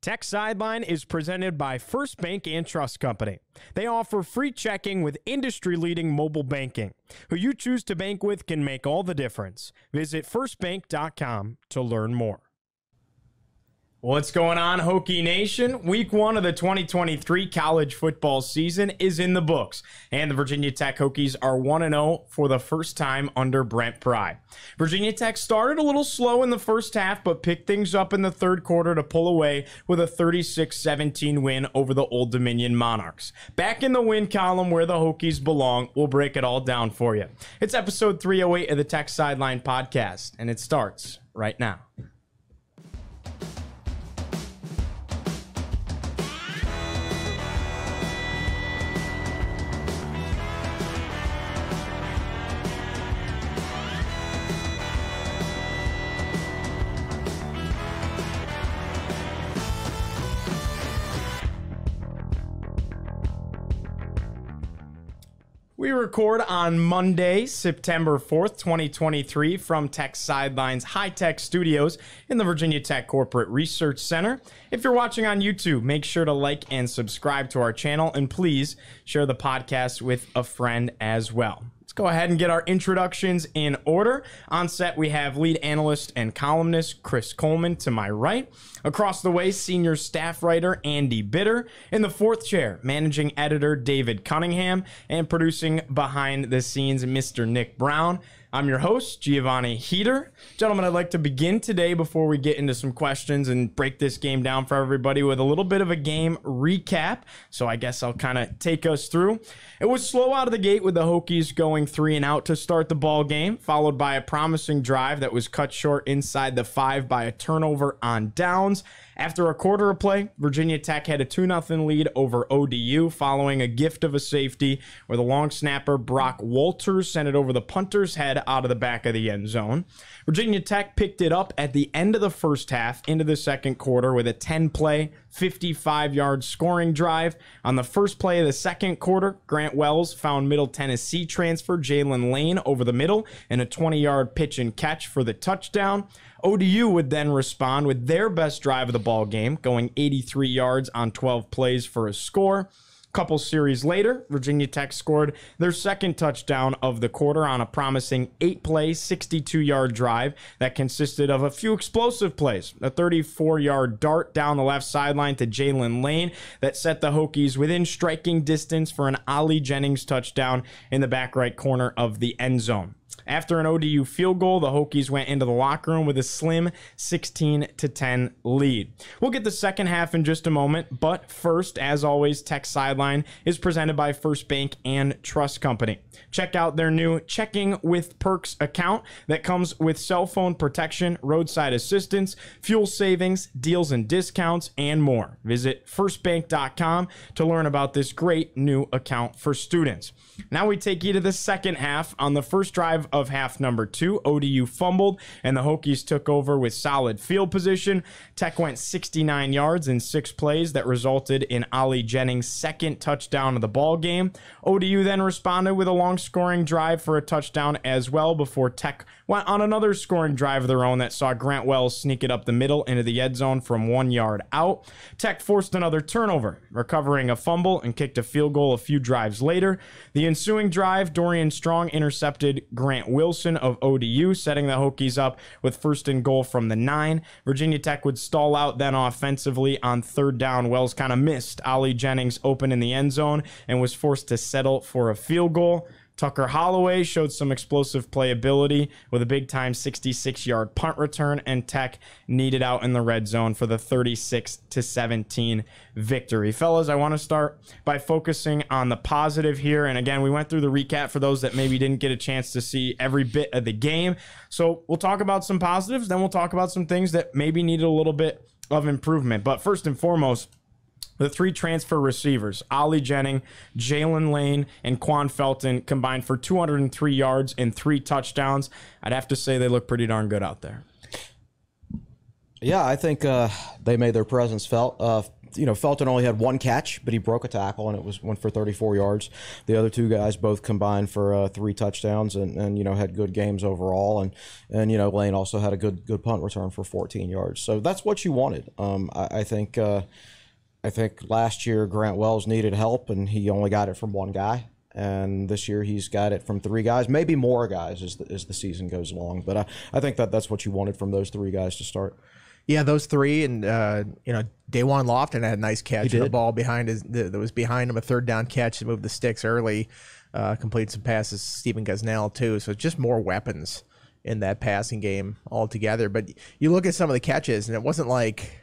Tech Sideline is presented by First Bank and Trust Company. They offer free checking with industry leading mobile banking. Who you choose to bank with can make all the difference. Visit firstbank.com to learn more. What's going on, Hokie Nation? Week one of the 2023 college football season is in the books, and the Virginia Tech Hokies are 1 0 for the first time under Brent Pry. Virginia Tech started a little slow in the first half, but picked things up in the third quarter to pull away with a 36 17 win over the Old Dominion Monarchs. Back in the win column where the Hokies belong, we'll break it all down for you. It's episode 308 of the Tech Sideline podcast, and it starts right now. We record on Monday, September 4th, 2023, from Tech Sideline's high tech studios in the Virginia Tech Corporate Research Center. If you're watching on YouTube, make sure to like and subscribe to our channel, and please share the podcast with a friend as well go ahead and get our introductions in order. On set, we have lead analyst and columnist Chris Coleman to my right. Across the way, senior staff writer Andy Bitter. In the fourth chair, managing editor David Cunningham. And producing behind the scenes, Mr. Nick Brown. I'm your host, Giovanni Heater. Gentlemen, I'd like to begin today before we get into some questions and break this game down for everybody with a little bit of a game recap. So I guess I'll kind of take us through. It was slow out of the gate with the Hokies going three and out to start the ball game, followed by a promising drive that was cut short inside the five by a turnover on downs. After a quarter of play, Virginia Tech had a 2 0 lead over ODU following a gift of a safety where the long snapper Brock Walters sent it over the punter's head out of the back of the end zone. Virginia Tech picked it up at the end of the first half into the second quarter with a 10 play, 55 yard scoring drive. On the first play of the second quarter, Grant Wells found Middle Tennessee transfer Jaylin Lane over the middle and a 20 yard pitch and catch for the touchdown. ODU would then respond with their best drive of the ball game, going 83 yards on 12 plays for a score. Couple series later, Virginia Tech scored their second touchdown of the quarter on a promising eight play, 62 yard drive that consisted of a few explosive plays. A 34 yard dart down the left sideline to Jaylin Lane that set the Hokies within striking distance for an Ali Jennings touchdown in the back right corner of the end zone. After an ODU field goal, the Hokies went into the locker room with a slim 16 to 10 lead. We'll get the second half in just a moment, but first, as always, Tech Sideline is presented by First Bank and Trust Company. Check out their new Checking with Perks account that comes with cell phone protection, roadside assistance, fuel savings, deals and discounts, and more. Visit firstbank.com to learn about this great new account for students. Now we take you to the second half. On the first drive of half number two, ODU fumbled and the Hokies took over with solid field position. Tech went 69 yards in six plays that resulted in Ali Jennings' second touchdown of the ball game. ODU then responded with a long scoring drive for a touchdown as well before Tech went on another scoring drive of their own that saw Grant Wells sneak it up the middle into the end zone from one yard out. Tech forced another turnover, recovering a fumble and kicked a field goal a few drives later. The ensuing drive, Dorian Strong intercepted Grant Wilson of ODU, setting the Hokies up with first and goal from the nine. Virginia Tech would stall out then offensively on third down. Wells kind of missed Ali Jennings open in the end zone and was forced to settle for a field goal. Tucker Holloway showed some explosive playability with a big time 66 yard punt return, and Tech needed out in the red zone for the 36 to 17 victory. Fellas, I want to start by focusing on the positive here. And again, we went through the recap for those that maybe didn't get a chance to see every bit of the game. So we'll talk about some positives, then we'll talk about some things that maybe needed a little bit of improvement. But first and foremost, the three transfer receivers, Ali Jennings, Jaylin Lane, and Quan Felton, combined for 203 yards and three touchdowns. I'd have to say they look pretty darn good out there. Yeah, I think uh, they made their presence felt. Uh, you know, Felton only had one catch, but he broke a tackle and it was went for 34 yards. The other two guys both combined for uh, three touchdowns and, and you know had good games overall. And and you know Lane also had a good good punt return for 14 yards. So that's what you wanted. Um, I, I think. Uh, I think last year Grant Wells needed help and he only got it from one guy. And this year he's got it from three guys, maybe more guys as the, as the season goes along. But I, I think that that's what you wanted from those three guys to start. Yeah, those three, and uh, you know, Da'Wain Lofton had a nice catch. He The ball behind his, that was behind him, a third down catch to move the sticks early. Uh, completed some passes. Stephen Gosnell too. So just more weapons in that passing game altogether. But you look at some of the catches, and it wasn't like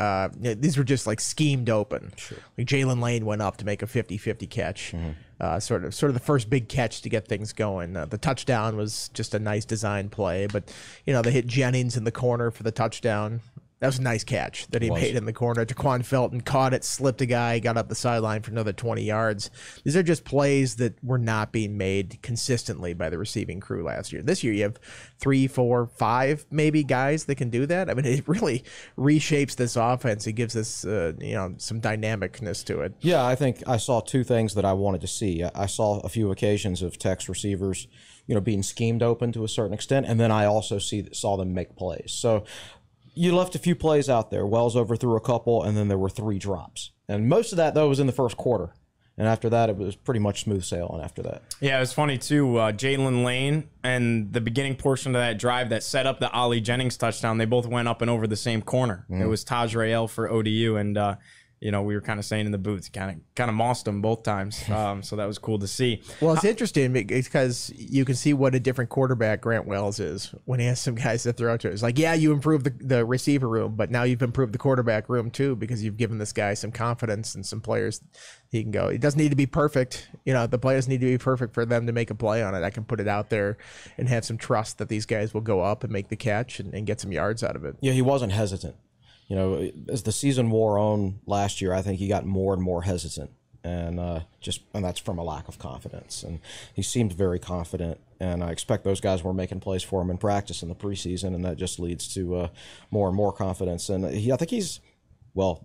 uh, these were just like schemed open. Like Jaylin Lane went up to make a 50-50 catch. Uh, sort of, sort of the first big catch to get things going. Uh, the touchdown was just a nice design play, but you know they hit Jennings in the corner for the touchdown. That was a nice catch that he made in the corner. Da'Quan Felton caught it, slipped a guy, got up the sideline for another 20 yards. These are just plays that were not being made consistently by the receiving crew last year. This year, you have three, four, five maybe guys that can do that. I mean, it really reshapes this offense. It gives us, uh, you know, some dynamicness to it. Yeah, I think I saw two things that I wanted to see. I- I saw a few occasions of Tex receivers, you know, being schemed open to a certain extent, and then I also see saw them make plays. So you left a few plays out there. Wells overthrew a couple, and then there were three drops, and most of that though was in the first quarter. And after that, it was pretty much smooth sailing. After that, Yeah, it was funny too. Uh, Jaylin Lane and the beginning portion of that drive that set up the Ali Jennings touchdown, they both went up and over the same corner. It was Taj Rael for ODU, and uh, you know we were kind of saying in the booth, kind of kind of mossed them both times. Um, so that was cool to see. Well, it's interesting because you can see what a different quarterback Grant Wells is when he has some guys to throw to. It's like, yeah, you improved the, the receiver room, but now you've improved the quarterback room too because you've given this guy some confidence and some players he can go. It doesn't need to be perfect. You know, the players need to be perfect for them to make a play on it. I can put it out there and have some trust that these guys will go up and make the catch and, and get some yards out of it. yeah, he wasn't hesitant. You know, as the season wore on last year, I think he got more and more hesitant, and uh, just and that's from a lack of confidence. And he seemed very confident, and I expect those guys were making plays for him in practice in the preseason, and that just leads to uh, more and more confidence. And he, I think he's well.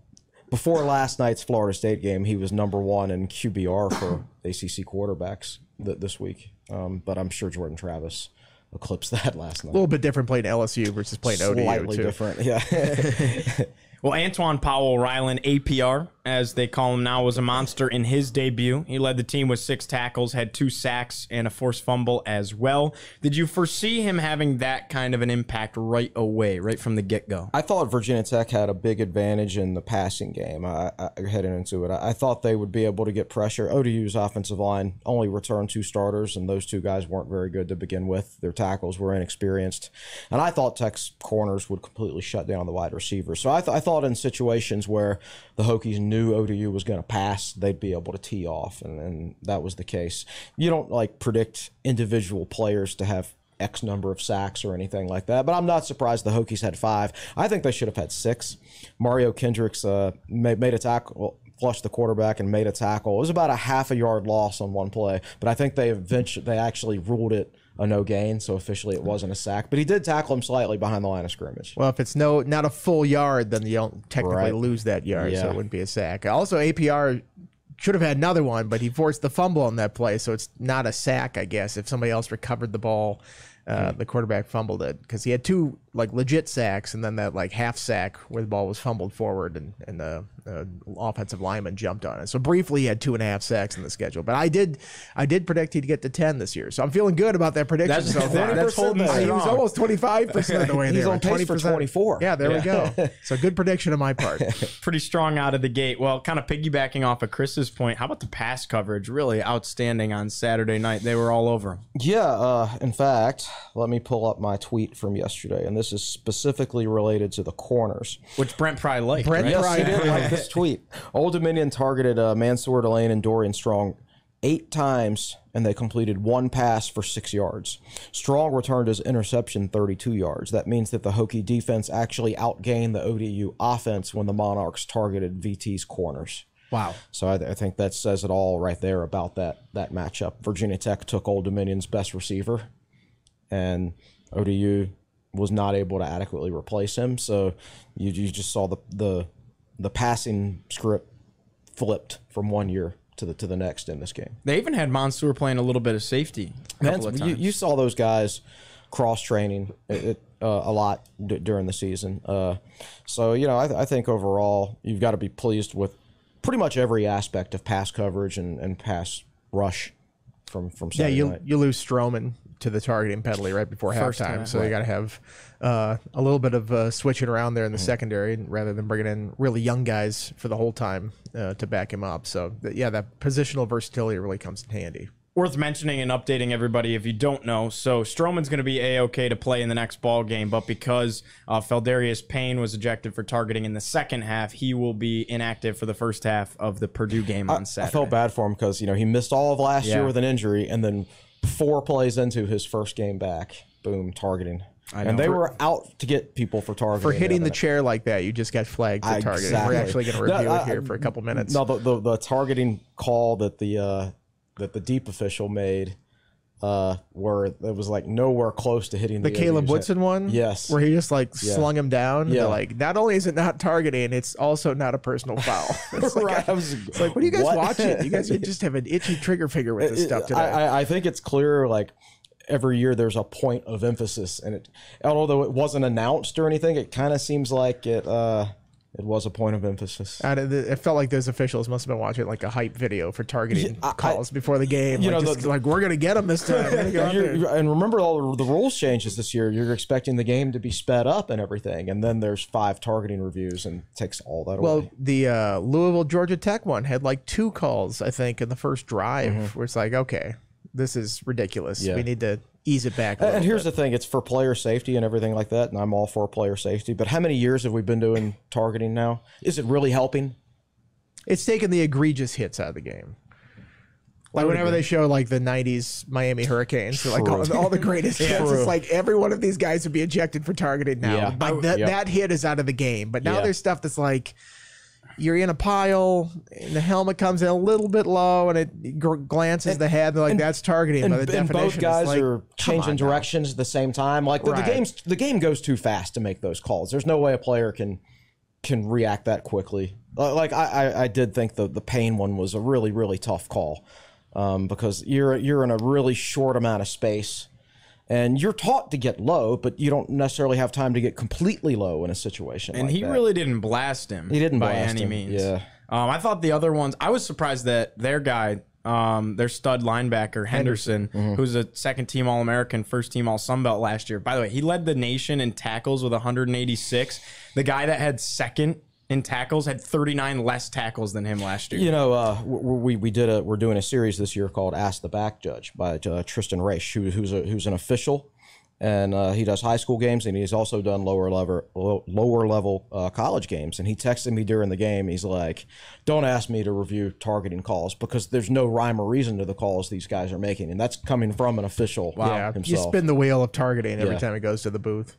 Before last night's Florida State game, he was number one in QBR for ACC quarterbacks th- this week. Um, but I'm sure Jordan Travis eclipsed that last night. A little bit different playing LSU versus playing ODU Slightly different, yeah. Well, Antwaun Powell Ryland, APR, as they call him now, was a monster in his debut. He led the team with six tackles, had two sacks, and a forced fumble as well. Did you foresee him having that kind of an impact right away, right from the get go? I thought Virginia Tech had a big advantage in the passing game I, I, heading into it. I, I thought they would be able to get pressure. ODU's offensive line only returned two starters, and those two guys weren't very good to begin with. Their tackles were inexperienced, and I thought Tech's corners would completely shut down the wide receivers. So I, th- I thought in situations where the Hokies knew ODU was going to pass, they'd be able to tee off, and, and that was the case. You don't like predict individual players to have X number of sacks or anything like that. But I'm not surprised the Hokies had five. I think they should have had six. Mario Kendricks uh, made, made a tackle, flushed the quarterback and made a tackle. It was about a half a yard loss on one play, but I think they eventually they actually ruled it a no gain, so officially it wasn't a sack. But he did tackle him slightly behind the line of scrimmage. Well, if it's no not a full yard, then you don't technically Right. lose that yard, so Yeah. it wouldn't be a sack. Also, APR should have had another one, but he forced the fumble on that play, so it's not a sack, I guess. If somebody else recovered the ball, uh, the quarterback fumbled it because he had two like legit sacks and then that like half sack where the ball was fumbled forward and and the uh, offensive lineman jumped on it. So briefly, he had two and a half sacks in the schedule, but I did I did predict he'd get to ten this year, so I'm feeling good about that prediction. That's- so far. that's holding he was almost 25 percent of the way He's there. on pace for 20%. 24. Yeah, there we go. So good prediction on my part. Pretty strong out of the gate. Well, kind of piggybacking off of Chris's point, how about the pass coverage? Really outstanding on Saturday night. They were all over him. Yeah, uh, in fact, let me pull up my tweet from yesterday, and this is specifically related to the corners. Which Brent probably liked. Brent right? Yes, did like this tweet. Old Dominion targeted uh, Mansoor Delane and Dorian Strong eight times, and they completed one pass for six yards. Strong returned his interception 32 yards. That means that the Hokie defense actually outgained the ODU offense when the Monarchs targeted VT's corners. Wow. So I, I think that says it all right there about that that matchup. Virginia Tech took Old Dominion's best receiver, and ODU was not able to adequately replace him. So you, you just saw the the the passing script flipped from one year to the to the next in this game. They even had Mansoor playing a little bit of safety. A of you, times. you saw those guys cross training it, uh, a lot d- during the season. Uh, so you know, I, th- I think overall you've got to be pleased with pretty much every aspect of pass coverage and, and pass rush from from Yeah, you night. you lose Stroman to the targeting penalty right before First halftime, half, so you got to have uh, a little bit of uh, switching around there in Mm-hmm. the secondary rather than bringing in really young guys for the whole time uh, to back him up. So th- yeah, that positional versatility really comes in handy. Worth mentioning and updating everybody if you don't know. So Stroman's going to be a okay to play in the next ball game, but because uh, Feldarius Payne was ejected for targeting in the second half, he will be inactive for the first half of the Purdue game on Saturday. I Saturday. felt bad for him because you know he missed all of last Yeah. year with an injury, and then four plays into his first game back, boom, targeting. And they were out to get people for targeting. For hitting the other chair like that, you just got flagged for targeting. We're actually going to review I- it here for a couple minutes. No, the, the the targeting call that the uh, that the deep official made, uh, where it was like nowhere close to hitting the the, Caleb Woodson one, Yes. where he just like slung him down. Yeah. Yeah, like not only is it not targeting, it's also not a personal foul. It's like, Right, I was- it's like, what are you guys what? watching? You guys just have an itchy trigger finger with this It- stuff today. I, I- I think it's clear like every year there's a point of emphasis and it although it wasn't announced or anything it kind of seems like it uh it was a point of emphasis I don't- it felt like those officials must have been watching like a hype video for targeting I- I- calls before the game. you like, know, just the- like we're gonna get them this time. We're gonna go out And you're- there. you're- and remember all the rules changes this year you're expecting the game to be sped up and everything and then there's five targeting reviews and takes all that Well, away Well, the uh, Louisville Georgia Tech one had like two calls, I think, in the first drive, where it's like, okay, this is ridiculous. Mm-hmm. Yeah. We need to ease it back. A And here's bit. the thing: it's for player safety and everything like that, and I'm all for player safety. But how many years have we been doing targeting now? Is it really helping? it's taken the egregious hits out of the game. Like whenever they show like the '90s Miami Hurricanes, like all, all the greatest hits, True. it's like every one of these guys would be ejected for targeting now. Yeah. Like that, Yep. that hit is out of the game. But now Yeah. there's stuff that's like you're in a pile, and the helmet comes in a little bit low, and it gr- glances the head. They're like, "That's targeting." And, by the and definition, both guys like, are changing now. directions at the same time. Like the, the game's the game goes too fast to make those calls. There's no way a player can can react that quickly. Like I, I, I did think the the pain one was a really really tough call um, because you're you're in a really short amount of space. And you're taught to get low, but you don't necessarily have time to get completely low in a situation. and like he that. really didn't blast him. He didn't by blast any him, means. yeah. Um, I thought the other ones. I was surprised that their guy, um, their stud linebacker Henderson, Mm-hmm. who's a second team All American, first team All Sun Belt last year. By the way, he led the nation in tackles with 186. The guy that had second in tackles had 39 less tackles than him last year. You know, uh, we we did a we're doing a series this year called Ask the Back Judge by uh, Tristan Raish, who, who's a who's an official, and uh, he does high school games and he's also done lower level lower level uh, college games. And he texted me during the game. He's like, "Don't ask me to review targeting calls because there's no rhyme or reason to the calls these guys are making, and that's coming from an official Yeah, you spin the wheel of targeting every Yeah. time it goes to the booth.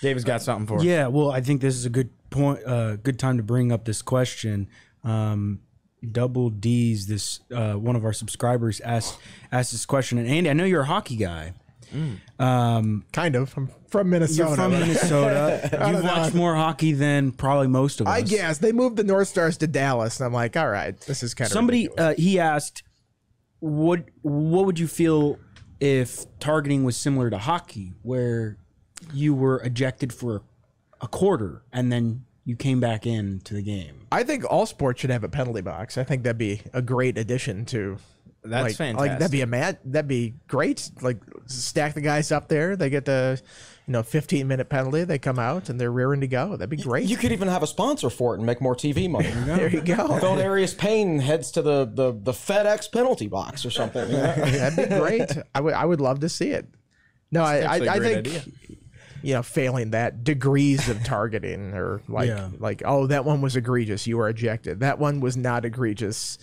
David's got something for us. Yeah, well, I think this is a good point. Uh, good time to bring up this question. Um, Double D's, this uh, one of our subscribers asked asked this question, and Andy, I know you're a hockey guy. Kind of. I'm from Minnesota. You're from Minnesota. You've watched more hockey than probably most of us. I guess they moved the North Stars to Dallas, and I'm like, all right, this is kind of Somebody uh, he asked, "What what would you feel if targeting was similar to hockey, where you were ejected for a quarter and then you came back into the game?" I think all sports should have a penalty box. I think that'd be a great addition to. That's like, fantastic. Like that'd be a mad. That'd be great. Like stack the guys up there. They get the, you know, 15 minute penalty. They come out and they're rearing to go. That'd be great. you could even have a sponsor for it and make more TV money. there you go. Darius Payne heads to the, the, the FedEx penalty box or something. That'd be great. I would. I would love to see it. No, I. I, actually great think. idea. You know, failing that degrees of targeting, or like, Yeah. like, oh, that one was egregious. You were ejected. That one was not egregious.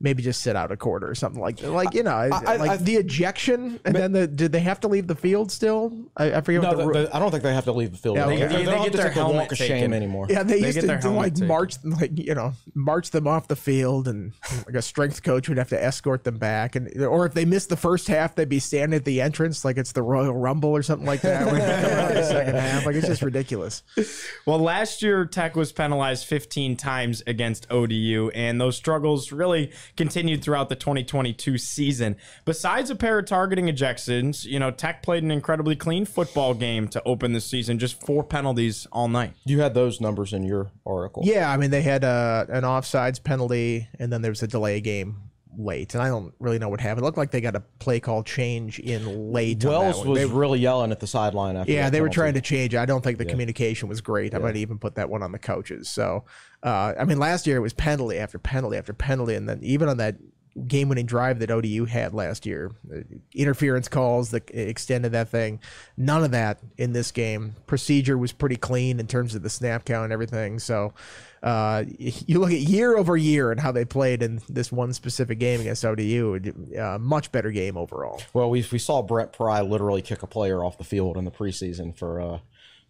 maybe just sit out a quarter or something like that. Like you know, I- like I- the ejection, and then the did they have to leave the field still? I, I forget No, what the, the, the- I don't think they have to leave the field. Yeah, they, they- they, they get their the helmet walk of shame taken. anymore. Yeah, they, They used get to, their to like taken. march, like you know, march them off the field, and like a strength coach would have to escort them back, and or if they missed the first half, they'd be standing at the entrance like it's the Royal Rumble or something like that. when they come out in the second half, like it's just ridiculous. Well, last year Tech was penalized 15 times against ODU, and those struggles really continued throughout the 2022 season. Besides a pair of targeting ejections, you know, Tech played an incredibly clean football game to open the season, just four penalties all night. You had those numbers in your article. Yeah, I mean they had uh, an offsides penalty, and then there was a delay game late, and I don't really know what happened. It looked like they got a play call change in late. Wells was They- really yelling at the sideline after. Yeah, they were trying to change. it. I don't think the communication was great. I might even put that one on the coaches. So, uh, I mean, last year it was penalty after penalty after penalty, and then even on that game-winning drive that ODU had last year, uh, interference calls that extended that thing. None of that in this game. Procedure was pretty clean in terms of the snap count and everything. So. Uh, you look at year over year and how they played in this one specific game against ODU. Uh, much better game overall. Well, we we saw Brent Pry literally kick a player off the field in the preseason for uh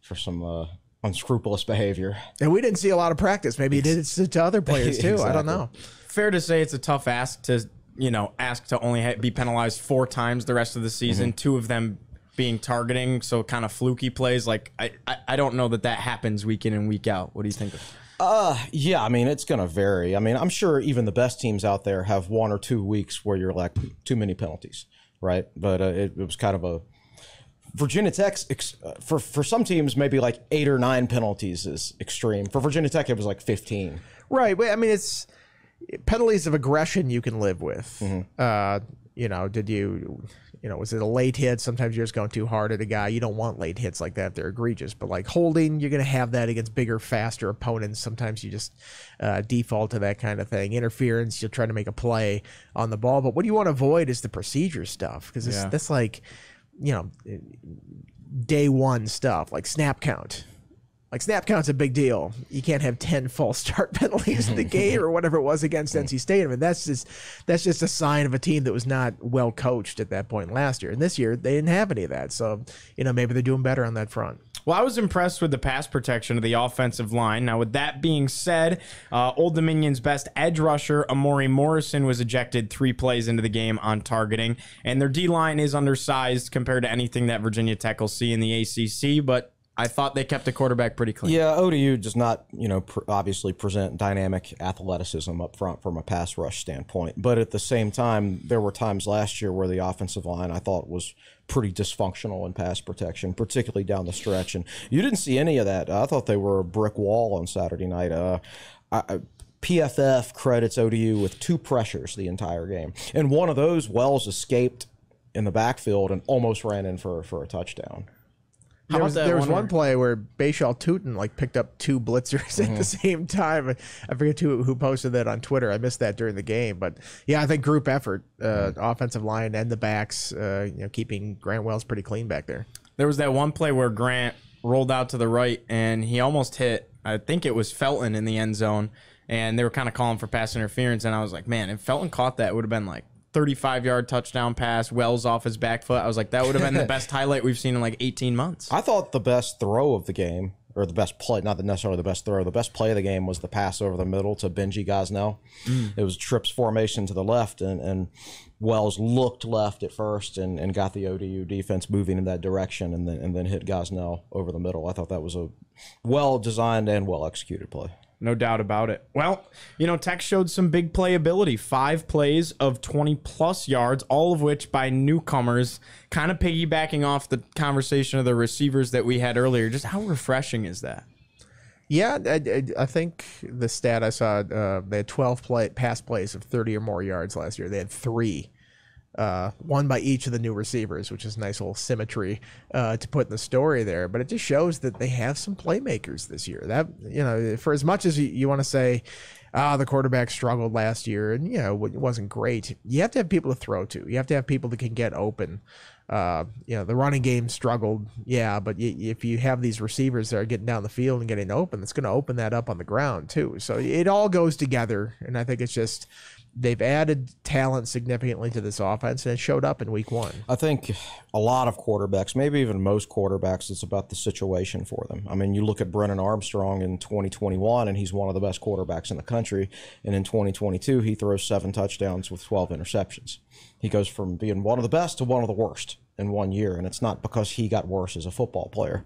for some uh, unscrupulous behavior. And we didn't see a lot of practice. Maybe he did it to- to other players too. I don't know. Fair to say it's a tough ask to, you know, ask to only ha- be penalized four times the rest of the season, two of them being targeting, so kind of fluky plays. Like, I, I, I don't know that that happens week in and week out. What do you think? Of? Uh, yeah, I mean, it's going to vary. I mean, I'm sure even the best teams out there have one or two weeks where you're like too many penalties, right? But uh, it, it was kind of a Virginia Tech ex- uh, for for some teams maybe like eight or nine penalties is extreme. For Virginia Tech, it was like 15. Right. I mean, it's penalties of aggression you can live with. Uh, you know, did you, you know, was it a late hit? Sometimes you're just going too hard at a guy. You don't want late hits like that. They're egregious. But like holding, you're going to have that against bigger, faster opponents. Sometimes you just uh, default to that kind of thing. Interference, you'll try to make a play on the ball. But what you want to avoid is the procedure stuff because Yeah. that's like, you know, day one stuff like snap count. Like snap count's a big deal. You can't have ten false start penalties in the game or whatever it was against NC State. I mean, that's just that's just a sign of a team that was not well coached at that point last year. And this year they didn't have any of that. So you know maybe they're doing better on that front. Well, I was impressed with the pass protection of the offensive line. Now, with that being said, uh, Old Dominion's best edge rusher, Amori Morrison, was ejected three plays into the game on targeting, and their D line is undersized compared to anything that Virginia Tech will see in the ACC. But I thought they kept the quarterback pretty clean. Yeah, ODU does not, you know, pr- obviously present dynamic athleticism up front from a pass rush standpoint. But at the same time, there were times last year where the offensive line I thought was pretty dysfunctional in pass protection, particularly down the stretch. And you didn't see any of that. I thought they were a brick wall on Saturday night. Uh, I, PFF credits ODU with two pressures the entire game, and one of those Wells escaped in the backfield and almost ran in for for a touchdown. How There was, there was one one play where Bhayshul Tuten like picked up two blitzers at the same time. I forget who, who posted that on Twitter. I missed that during the game, but yeah, I think group effort, uh, offensive line and the backs, uh, you know, keeping Grant Wells pretty clean back there. There was that one play where Grant rolled out to the right and he almost hit, I think it was Felton in the end zone. And they were kind of calling for pass interference. And I was like, man, if Felton caught that, it would have been like 35 yard touchdown pass, Wells off his back foot. I was like, that would have been the best highlight we've seen in like 18 months. I thought the best throw of the game, or the best play, not necessarily the best throw, the best play of the game was the pass over the middle to Benji Gosnell. Mm. It was trips formation to the left, and, and Wells looked left at first and, and got the ODU defense moving in that direction, and then and then hit Gosnell over the middle. I thought that was a well designed and well executed play. No doubt about it. Well, you know, Tech showed some big playability. Five plays of 20 plus yards, all of which by newcomers, kind of piggybacking off the conversation of the receivers that we had earlier. Just how refreshing is that? Yeah, I, I, think the stat I saw, uh, they had 12 play, pass plays of 30 or more yards last year. They had three, uh, one by each of the new receivers, which is nice little symmetry uh, to put in the story there. But it just shows that they have some playmakers this year. That you know, for as much as you, you want to say, ah, the quarterback struggled last year, and you know, it wasn't great. You have to have people to throw to. You have to have people that can get open. Uh, you know, the running game struggled, yeah, but y- if you have these receivers that are getting down the field and getting open, it's going to open that up on the ground too. So it all goes together, and I think it's just they've added talent significantly to this offense, and it showed up in week one. I think a lot of quarterbacks, maybe even most quarterbacks, it's about the situation for them. I mean, you look at Brennan Armstrong in 2021, and he's one of the best quarterbacks in the country. And in 2022, he throws seven touchdowns with 12 interceptions. He goes from being one of the best to one of the worst in one year, and it's not because he got worse as a football player.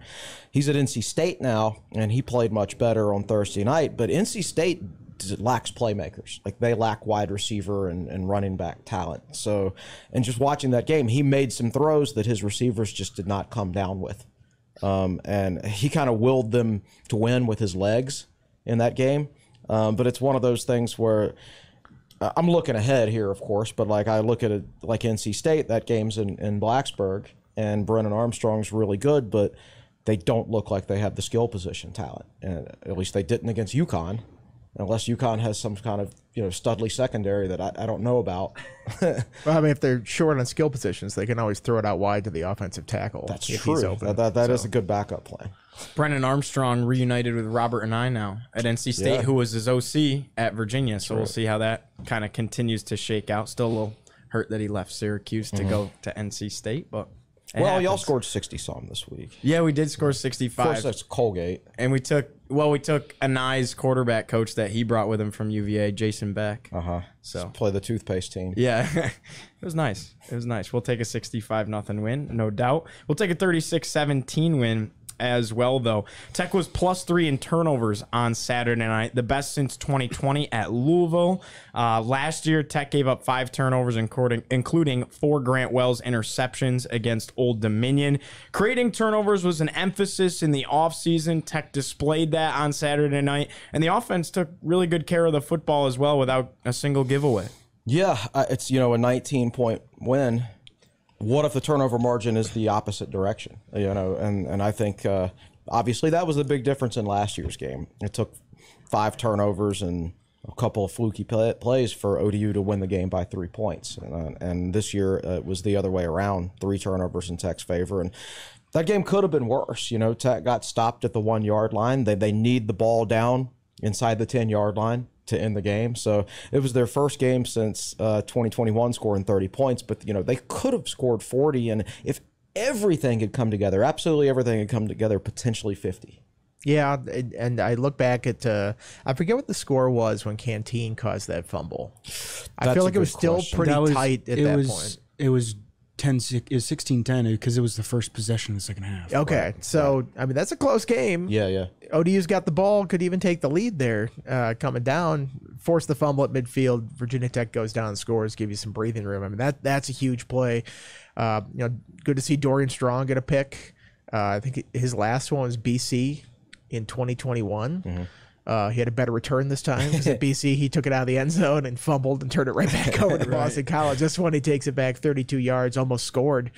He's at NC State now, and he played much better on Thursday night, but NC State lacks playmakers. Like they lack wide receiver and, and running back talent. So, and just watching that game, he made some throws that his receivers just did not come down with. Um, and he kind of willed them to win with his legs in that game. Um, but it's one of those things where uh, I'm looking ahead here, of course, but like I look at it like NC State, that game's in, in Blacksburg, and Brennan Armstrong's really good, but they don't look like they have the skill position talent. And at least they didn't against UConn unless UConn has some kind of you know studly secondary that I, I don't know about. well, I mean, if they're short on skill positions, they can always throw it out wide to the offensive tackle. That's if true. He's open. That, that, that So- is a good backup plan. Brennan Armstrong reunited with Robert Anae now at NC State, Yeah. who was his OC at Virginia. So we'll see how that kind of continues to shake out. Still a little hurt that he left Syracuse to mm-hmm. go to NC State, but it Well, y'all happens. scored 60 some this week. Yeah, we did score Of course, 65. that's Colgate. And we took well, we took a nice quarterback coach that he brought with him from UVA, Jason Beck. Uh huh. So Play the toothpaste team. yeah, it was nice. It was nice. We'll take a 65 nothing win, no doubt. We'll take a 36-17 win as well though. Tech was plus 3 in turnovers on Saturday night, the best since 2020 at Louisville. Uh, last year Tech gave up 5 turnovers including including 4 Grant Wells interceptions against Old Dominion. Creating turnovers was an emphasis in the offseason. Tech displayed that on Saturday night and the offense took really good care of the football as well without a single giveaway. Yeah, uh, it's you know a 19 point win. What if the turnover margin is the opposite direction? You know, and and I think uh, obviously that was the big difference in last year's game. It took five turnovers and a couple of fluky play, plays for ODU to win the game by three points. And, uh, and this year uh, it was the other way around: three turnovers in Tech's favor, and that game could have been worse. You know, Tech got stopped at the one yard line. They they need the ball down inside the 10 yard line to end the game. So it was their first game since uh, 2021 scoring 30 points, but you know, they could have scored 40 and if everything had come together, absolutely everything had come together, potentially 50. Yeah, and, and I look back at uh, I forget what the score was when Canteen caused that fumble. I feel like it was good still pretty was- tight at it that was, point. It was 10 it was 16-10 because it was the first possession in the second half. Okay, so I mean that's a close game. Yeah, yeah. ODU's got the ball, could even take the lead there, uh, coming down, force the fumble at midfield. Virginia Tech goes down and scores, give you some breathing room. I mean that that's a huge play. Uh, you know, good to see Dorian Strong get a pick. Uh, I think his last one was BC in 2021. Uh, he had a better return this time because at BC he took it out of the end zone and fumbled and turned it right back over to Boston College. This one he takes it back 32 yards, almost scored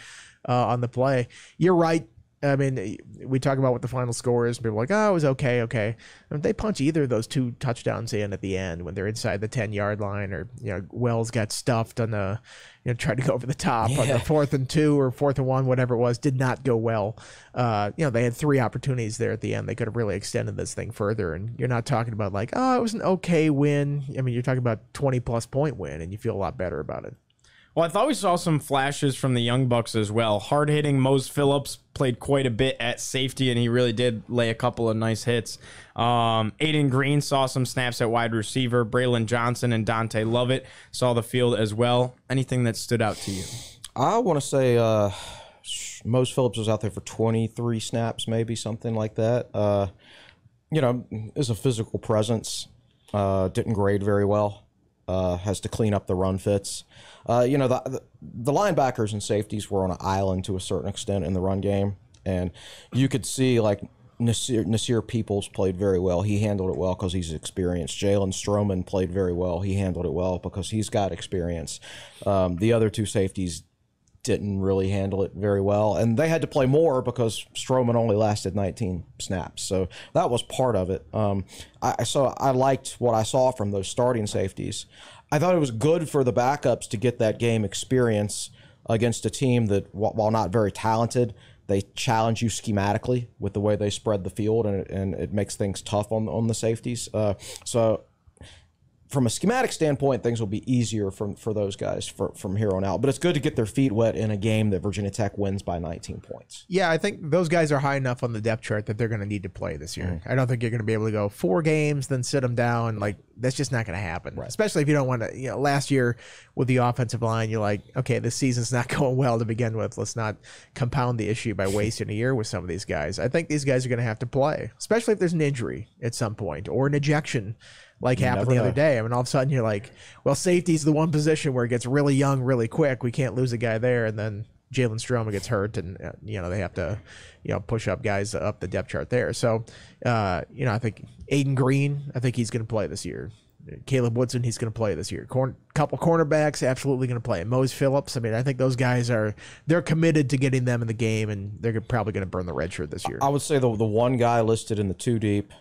uh, on the play. You're right. I mean, we talk about what the final score is. And people are like, oh, it was okay, okay. I mean, they punch either of those two touchdowns in at the end when they're inside the 10 yard line, or, you know, Wells got stuffed on the, you know, tried to go over the top on the fourth and two or fourth and one, whatever it was, did not go well. Uh, you know, they had three opportunities there at the end. They could have really extended this thing further. And you're not talking about like, oh, it was an okay win. I mean, you're talking about 20 plus point win, and you feel a lot better about it. Well, I thought we saw some flashes from the Young Bucks as well. Hard hitting Mose Phillips played quite a bit at safety, and he really did lay a couple of nice hits. Um, Aiden Green saw some snaps at wide receiver. Braylon Johnson and Dante Lovett saw the field as well. Anything that stood out to you? I want to say uh, Mose Phillips was out there for 23 snaps, maybe something like that. Uh, you know, is a physical presence. Uh, didn't grade very well. Uh, has to clean up the run fits. Uh, you know, the, the linebackers and safeties were on an island to a certain extent in the run game, and you could see like Nasir, Nasir Peoples played very well. He handled it well because he's experienced. Jalen Stroman played very well. He handled it well because he's got experience. Um, the other two safeties didn't really handle it very well, and they had to play more because Stroman only lasted 19 snaps. So that was part of it. Um, I saw I liked what I saw from those starting safeties. I thought it was good for the backups to get that game experience against a team that, while not very talented, they challenge you schematically with the way they spread the field, and it, and it makes things tough on on the safeties. Uh, so from a schematic standpoint, things will be easier from for those guys for, from here on out. But it's good to get their feet wet in a game that Virginia Tech wins by 19 points. Yeah, I think those guys are high enough on the depth chart that they're going to need to play this year. Mm-hmm. I don't think you're going to be able to go four games, then sit them down. Like that's just not going to happen. Especially if you don't want to. You know, last year with the offensive line, you're like, okay, this season's not going well to begin with. Let's not compound the issue by wasting a year with some of these guys. I think these guys are going to have to play, especially if there's an injury at some point or an ejection. Like happened never the other day. I mean, all of a sudden you're like, well, safety's the one position where it gets really young really quick. We can't lose a guy there. And then Jalen Stroman gets hurt, and uh, you know they have to, you know, push up guys up the depth chart there. So, uh, you know, I think Aiden Green, I think he's going to play this year. Caleb Woodson, he's going to play this year. Corn, couple cornerbacks, absolutely going to play. Mose Phillips, I mean, I think those guys are they're committed to getting them in the game, and they're probably going to burn the red shirt this year. I would say the the one guy listed in the two deep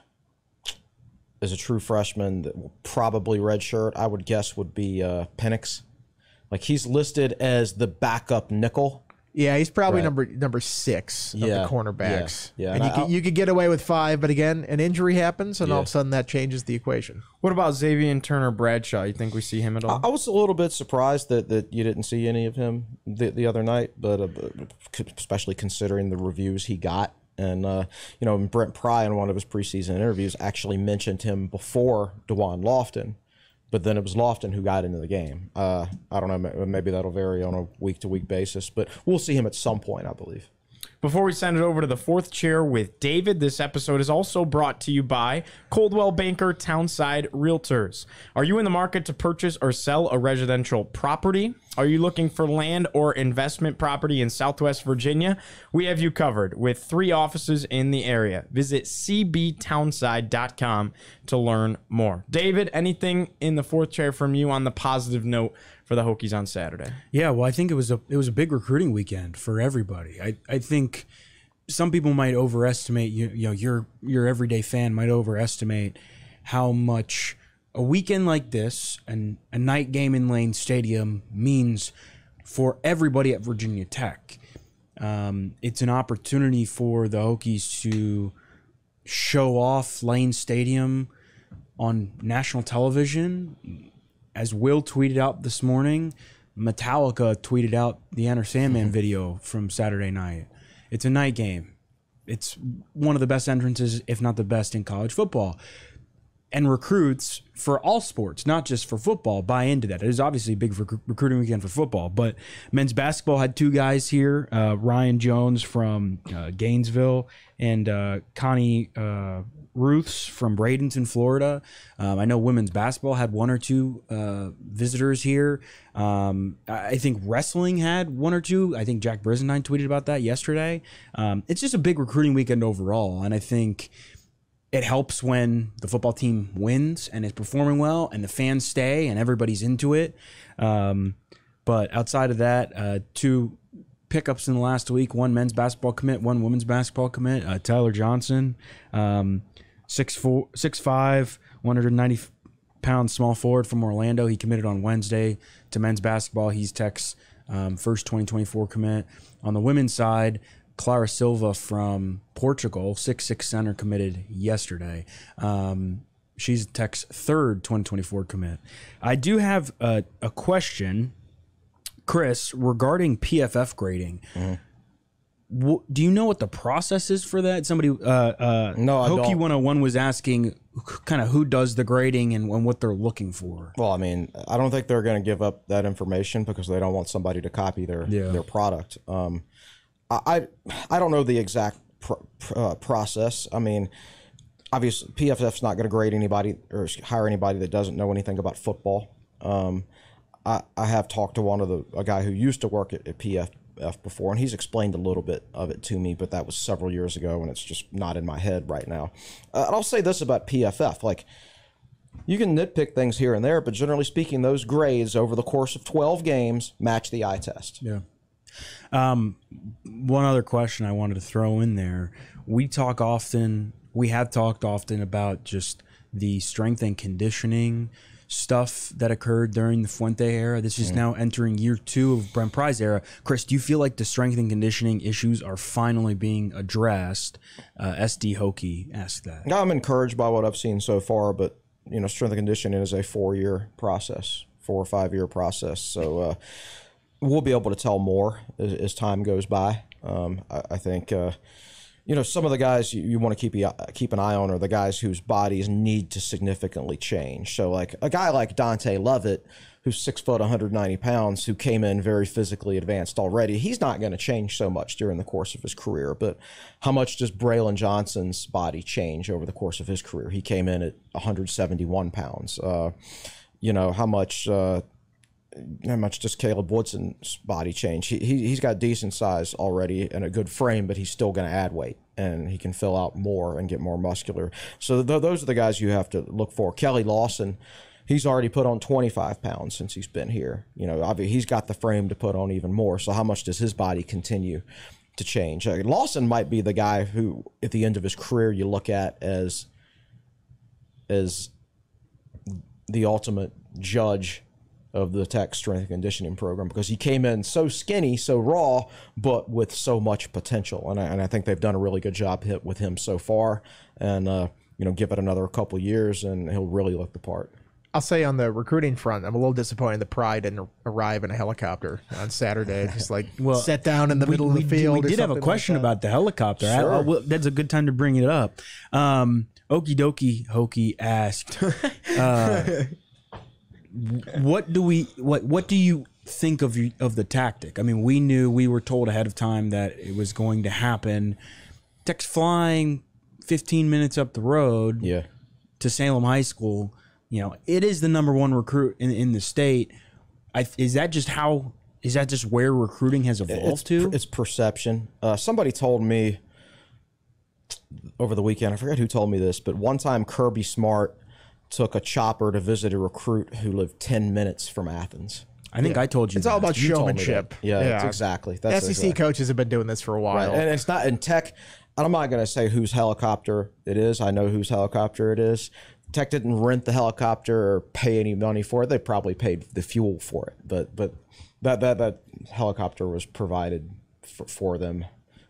is a true freshman that will probably redshirt. I would guess would be uh, Penix. Like he's listed as the backup nickel. Yeah, he's probably Right. number number six of Yeah, the cornerbacks. yeah, yeah. and And you, could, you could get away with five, but again, an injury happens, and all of a sudden that changes the equation. What about Xavier Turner Bradshaw? You think we see him at all? I was a little bit surprised that, that you didn't see any of him the, the other night, but uh, especially considering the reviews he got. And, uh, you know, Brent Pry in one of his preseason interviews actually mentioned him before Da'Wain Lofton, but then it was Lofton who got into the game. Uh, I don't know, maybe that'll vary on a week to week basis, but we'll see him at some point, I believe. Before we send it over to the fourth chair with David, this episode is also brought to you by Coldwell Banker Townside Realtors. Are you in the market to purchase or sell a residential property? Are you looking for land or investment property in Southwest Virginia? We have you covered with three offices in the area. Visit cbtownside.com to learn more. David, anything in the fourth chair from you on the positive note for the Hokies on Saturday? Yeah, well, I think it was a it was a big recruiting weekend for everybody. I I think some people might overestimate you you know your your everyday fan might overestimate how much a weekend like this and a night game in Lane Stadium means for everybody at Virginia Tech. Um, it's an opportunity for the Hokies to show off Lane Stadium on national television as Will tweeted out this morning, Metallica tweeted out the Enter Sandman video from Saturday night. It's a night game. It's one of the best entrances, if not the best, in college football. And recruits for all sports, not just for football, buy into that. It is obviously big recru- recruiting weekend for football, but men's basketball had two guys here uh, Ryan Jones from uh, Gainesville and uh, Connie uh, Ruths from Bradenton, Florida. Um, I know women's basketball had one or two uh, visitors here. Um, I think wrestling had one or two. I think Jack Brisentine tweeted about that yesterday. Um, it's just a big recruiting weekend overall, and I think it helps when the football team wins and is performing well and the fans stay and everybody's into it. Um, but outside of that, uh, two pickups in the last week one men's basketball commit, one women's basketball commit. Uh, Tyler Johnson, um, six four, six five, 190 pound small forward from Orlando. He committed on Wednesday to men's basketball. He's Tech's um, first 2024 commit. On the women's side, Clara Silva from Portugal, six six center, committed yesterday. Um, she's Tech's third 2024 commit. I do have a, a question, Chris, regarding PFF grading. Wh- do you know what the process is for that? Somebody, uh, uh, No, Hokie 101 was asking kind of who does the grading and, and what they're looking for. Well, I mean, I don't think they're going to give up that information because they don't want somebody to copy their Yeah. their product. Um, I, I I don't know the exact pr- pr- uh, process. I mean, obviously PFF's not going to grade anybody or hire anybody that doesn't know anything about football. Um, I, I have talked to one of the a guy who used to work at, at PFF before, and he's explained a little bit of it to me, but that was several years ago, and it's just not in my head right now. Uh, and I'll say this about PFF, like you can nitpick things here and there, but generally speaking, those grades over the course of 12 games match the eye test. Yeah. Um, one other question I wanted to throw in there. We talk often, we have talked often about just the strength and conditioning stuff that occurred during the Fuente era. This is now entering year two of Brent Pry's era. Chris, do you feel like the strength and conditioning issues are finally being addressed? Uh, SD Hokie asked that. I'm encouraged by what I've seen so far, but you know, strength and conditioning is a four year process, four or five year process. So uh, we'll be able to tell more as, as time goes by. Um, I, I think. Uh, you know, some of the guys you, you want to keep keep an eye on are the guys whose bodies need to significantly change. So, like a guy like Dante Lovett, who's six foot, 190 pounds, who came in very physically advanced already, he's not going to change so much during the course of his career. But how much does Braylon Johnson's body change over the course of his career? He came in at 171 pounds. Uh, you know, how much. Uh, how much does Caleb Woodson's body change? He, he he's got decent size already and a good frame, but he's still going to add weight and he can fill out more and get more muscular. So th- those are the guys you have to look for. Keli Lawson, he's already put on 25 pounds since he's been here. You know, obviously he's got the frame to put on even more. So how much does his body continue to change? Uh, Lawson might be the guy who, at the end of his career, you look at as as the ultimate judge of the tech strength and conditioning program because he came in so skinny, so raw, but with so much potential. And I, and I think they've done a really good job hit with him so far. And, uh, you know, give it another couple years and he'll really look the part. I'll say on the recruiting front, I'm a little disappointed that Pry didn't arrive in a helicopter on Saturday. Just like Well, set down in the we- middle we, of the did- field. We did have a something like question about the helicopter. I- I- well, that's a good time to bring it up. Um, Okie dokie Hokey asked, uh, "What do we what What do you think of you, of the tactic? I mean, we knew we were told ahead of time that it was going to happen. Tech's flying 15 minutes up the road Yeah. to Salem High School. You know, it is the number one recruit in, in the state. I, is that just how? Is that just where recruiting has evolved it's, to? it's perception. Uh, somebody told me over the weekend, I forget who told me this, but one time Kirby Smart took a chopper to visit a recruit who lived 10 minutes from Athens. I think I told you. It's all about You told me that. showmanship. Yeah, it's exactly. That's SEC exactly. coaches have been doing this for a while. And it's not in tech. I'm not going to say whose helicopter it is. I know whose helicopter it is. Tech didn't rent the helicopter or pay any money for it. They probably paid the fuel for it, but but that that that helicopter was provided for, for them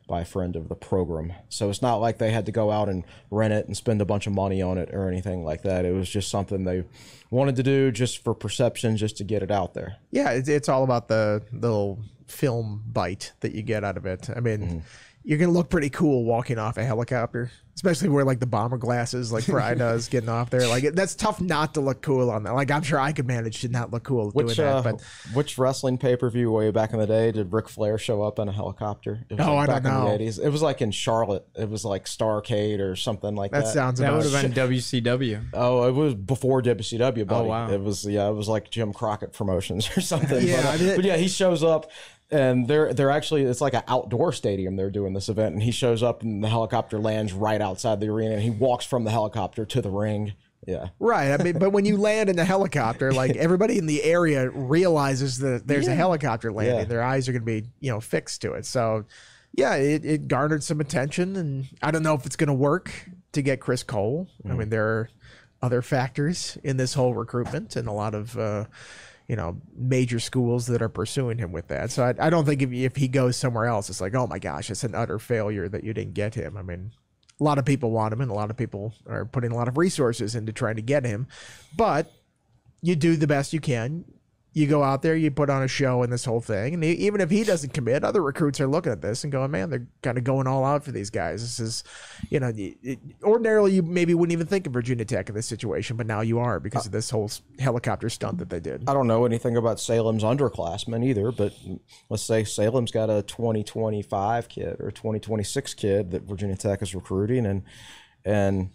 by a friend of the program. So it's not like they had to go out and rent it and spend a bunch of money on it or anything like that. It was just something they wanted to do just for perception, just to get it out there. Yeah, it's, it's all about the, the little film bite that you get out of it. I mean, Mm-hmm. You're gonna look pretty cool walking off a helicopter, especially where like the bomber glasses, like Pry does, getting off there. Like that's tough not to look cool on that. Like I'm sure I could manage to not look cool Which doing uh, that, but which wrestling pay per view way back in the day did Ric Flair show up in a helicopter? It was Oh, I back don't in know. the 80s. It was like in Charlotte. It was like Starcade or something like that. that sounds That about would have been. WCW. Oh, it was before WCW, buddy. Oh, wow. It was yeah, it was like Jim Crockett Promotions or something. Yeah, but, uh, I mean- but yeah, he shows up and they're they're actually it's like an outdoor stadium they're doing this event and he shows up and the helicopter lands right outside the arena and he walks from the helicopter to the ring. Yeah. Right. I mean, but when you land in the helicopter, like everybody in the area realizes that there's a helicopter landing. Yeah. Their eyes are going to be, you know, fixed to it. So, yeah, it, it garnered some attention, and I don't know if it's going to work to get Chris Cole. I mean, there are other factors in this whole recruitment, and a lot of. Uh, you know, major schools that are pursuing him with that. So I, I don't think if, if he goes somewhere else, it's like, oh my gosh, it's an utter failure that you didn't get him. I mean, a lot of people want him and a lot of people are putting a lot of resources into trying to get him but you do the best you can you go out there you put on a show and this whole thing and even if he doesn't commit other recruits are looking at this and going man they're kind of going all out for these guys. This is you know it- ordinarily you maybe wouldn't even think of virginia tech in this situation but now you are because of this whole helicopter stunt that they did. I don't know anything about Salem's underclassmen either, but let's say Salem's got a 2025 kid or 2026 kid that Virginia Tech is recruiting, and and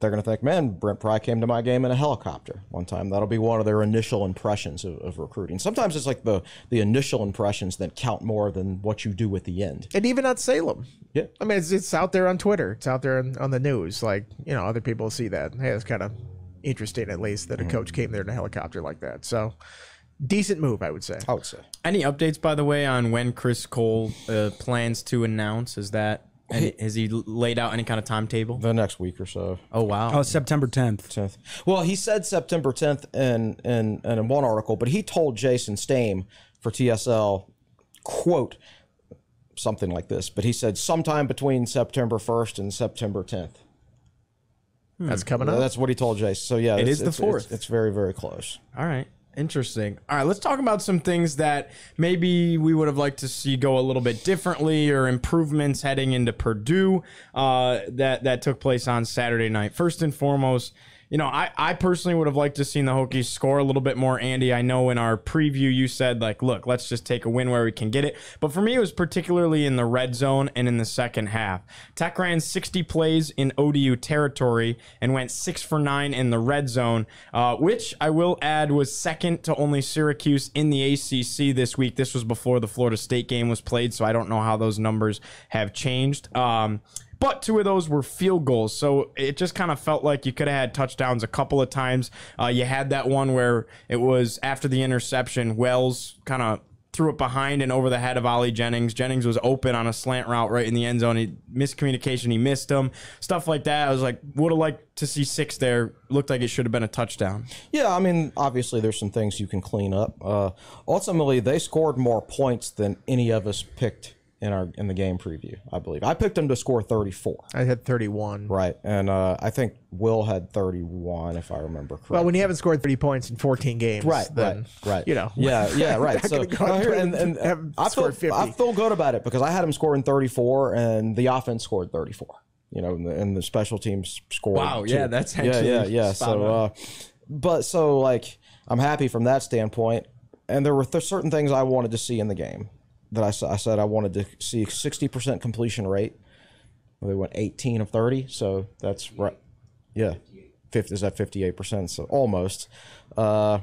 they're going to think, man, Brent Pry came to my game in a helicopter one time. That'll be one of their initial impressions of, of recruiting. Sometimes it's like the the initial impressions that count more than what you do at the end. and even at salem Yeah. I mean, it's, it's out there on Twitter. It's out there on, on the news. Like, you know, other people see that. Hey, it's kind of interesting, at least, that a coach came there in a helicopter like that. So, decent move, I would say. I would say. Any updates, by the way, on when Chris Cole uh, plans to announce? Is that any, has he laid out any kind of timetable? The next week or so. Oh wow! Oh, September 10th. 10th. Well, he said September 10th in, in, in one article, but he told Jason Stamm for TSL, quote, something like this, but he said sometime between September 1st and September 10th. Hmm. That's coming up. That's what he told Jason. So yeah, It it's, is the it's- fourth. It's, it's very very close. All right. Interesting. All right, let's talk about some things that maybe we would have liked to see go a little bit differently or improvements heading into Purdue uh, that that took place on Saturday night. First and foremost, you know, I, I personally would have liked to seen the Hokies score a little bit more. Andy, I know in our preview you said like, look, let's just take a win where we can get it. But for me, it was particularly in the red zone and in the second half. Tech ran 60 plays in ODU territory and went six for nine in the red zone, uh, which I will add was second to only Syracuse in the ACC this week. This was before the Florida State game was played, so I don't know how those numbers have changed. Um, but two of those were field goals. So it just kind of felt like you could have had touchdowns a couple of times. Uh, you had that one where it was after the interception, Wells kind of threw it behind and over the head of Ali Jennings. Jennings was open on a slant route right in the end zone. He miscommunication, he missed him. Stuff like that. I was like, would have liked to see six there. Looked like it should have been a touchdown. Yeah, I mean, obviously there's some things you can clean up. Uh, ultimately, they scored more points than any of us picked in our in the game preview. I believe I picked him to score 34. I had 31. Right, and uh, I think Will had 31, if I remember correctly. Well, when you haven't scored 30 points in 14 games, Right, then, right, right. You know, yeah, yeah, right. so go no, here- there and, and have I feel 50. I feel good about it because I had him scoring 34, and the offense scored 34. You know, and the, and the special teams scored. Wow, too. yeah, that's yeah, yeah, yeah. So, uh, but so like I'm happy from that standpoint, and there were th- certain things I wanted to see in the game that I, I said I wanted to see 60% completion rate. They went 18 of 30, so that's right. Yeah, 50 is at 58 percent, so almost. Uh,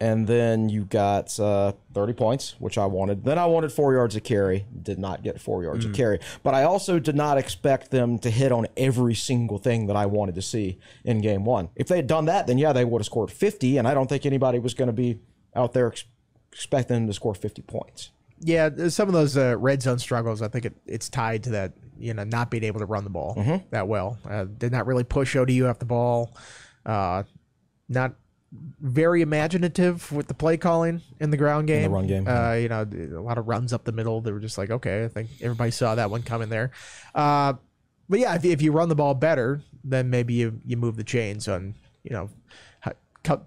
and then you got uh, 30 points, which I wanted. Then I wanted four yards of carry. Did not get four yards of carry, but I also did not expect them to hit on every single thing that I wanted to see in game one. If they had done that, then yeah, they would have scored 50, and I don't think anybody was going to be out there ex- expecting them to score 50 points. Yeah, some of those uh, red zone struggles. I think it, it's tied to that, you know, not being able to run the ball Mm-hmm. that well. Uh, did not really push ODU off the ball. Uh, not very imaginative with the play calling in the ground game. The run game, Uh, you know, a lot of runs up the middle. They were just like, okay, I think everybody saw that one coming there. Uh, but yeah, if, if you run the ball better, then maybe you, you move the chains on, you know,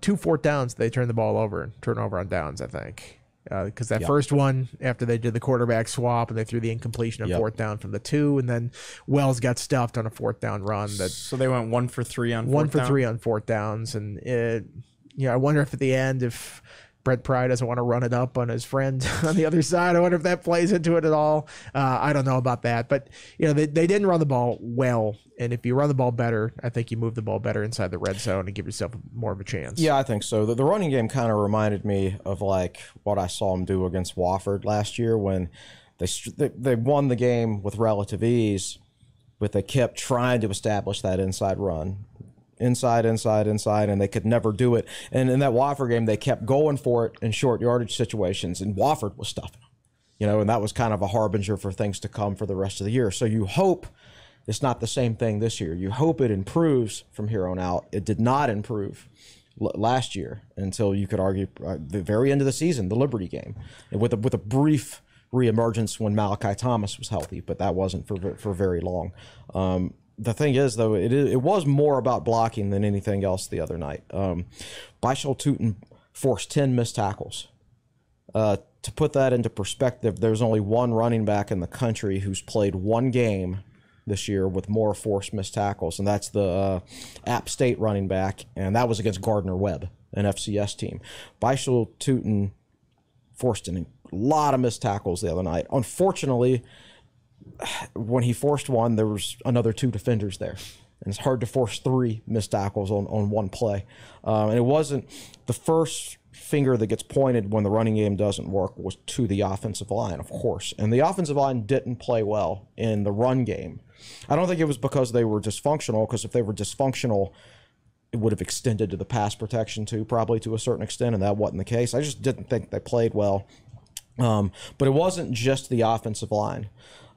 two fourth downs. They turn the ball over and turn over on downs, I think. Uh, because that first one, after they did the quarterback swap and they threw the incompletion of Yep. fourth down from the two, and then Wells got stuffed on a fourth down run that So they went one for three on one fourth for down. three on fourth downs, and it, you know, I wonder if at the end if Brent Pry doesn't want to run it up on his friend on the other side. I wonder if that plays into it at all. Uh, I don't know about that, but you know, they, they didn't run the ball well, and if you run the ball better, I think you move the ball better inside the red zone and give yourself more of a chance. Yeah, I think so. The, the running game kind of reminded me of like what I saw them do against Wofford last year when they they, they won the game with relative ease, but they kept trying to establish that inside run. Inside, inside, inside, and they could never do it. And in that Wofford game, they kept going for it in short yardage situations, and Wofford was stuffing them. You know, and that was kind of a harbinger for things to come for the rest of the year. So you hope it's not the same thing this year. You hope it improves from here on out. It did not improve last year until you could argue uh, the very end of the season, the Liberty game, with a, with a brief reemergence when Malachi Thomas was healthy, but that wasn't for for very long. Um, the thing is, though, it it was more about blocking than anything else the other night. Um, Bhayshul Tuten forced ten missed tackles. Uh, to put that into perspective, there's only one running back in the country who's played one game this year with more forced missed tackles, and that's the uh, App State running back, and that was against Gardner Webb, an FCS team. Bhayshul Tuten forced a lot of missed tackles the other night. Unfortunately, when he forced one, there was another two defenders there. And it's hard to force three missed tackles on, on one play. Um, and it wasn't the first finger that gets pointed when the running game doesn't work was to the offensive line, of course. And the offensive line didn't play well in the run game. I don't think it was because they were dysfunctional, because if they were dysfunctional, it would have extended to the pass protection too, probably to a certain extent, and that wasn't the case. I just didn't think they played well. Um, but it wasn't just the offensive line.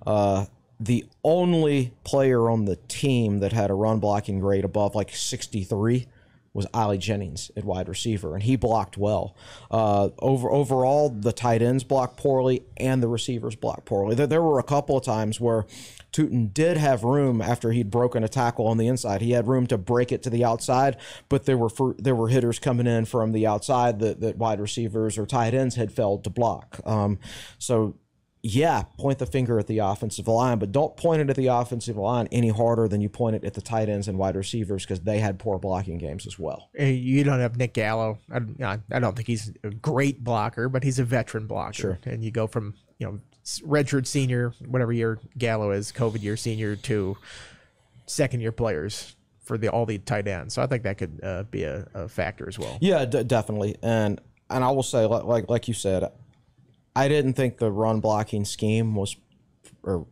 Uh, the only player on the team that had a run blocking grade above like 63 was Ali Jennings at wide receiver, and he blocked well. Uh, over overall, the tight ends blocked poorly, and the receivers blocked poorly. There, there were a couple of times where Tuten did have room after he'd broken a tackle on the inside. He had room to break it to the outside, but there were for, there were hitters coming in from the outside that, that wide receivers or tight ends had failed to block. Um, so yeah, point the finger at the offensive line, but don't point it at the offensive line any harder than you point it at the tight ends and wide receivers because they had poor blocking games as well. You don't have Nick Gallo. I, I don't think he's a great blocker, but he's a veteran blocker. Sure. And you go from you know redshirt senior, whatever year Gallo is, COVID year senior to second year players for the all the tight ends. So I think that could uh, be a, a factor as well. Yeah, d- definitely. And and I will say, like, like like you said, I didn't think the run blocking scheme was, or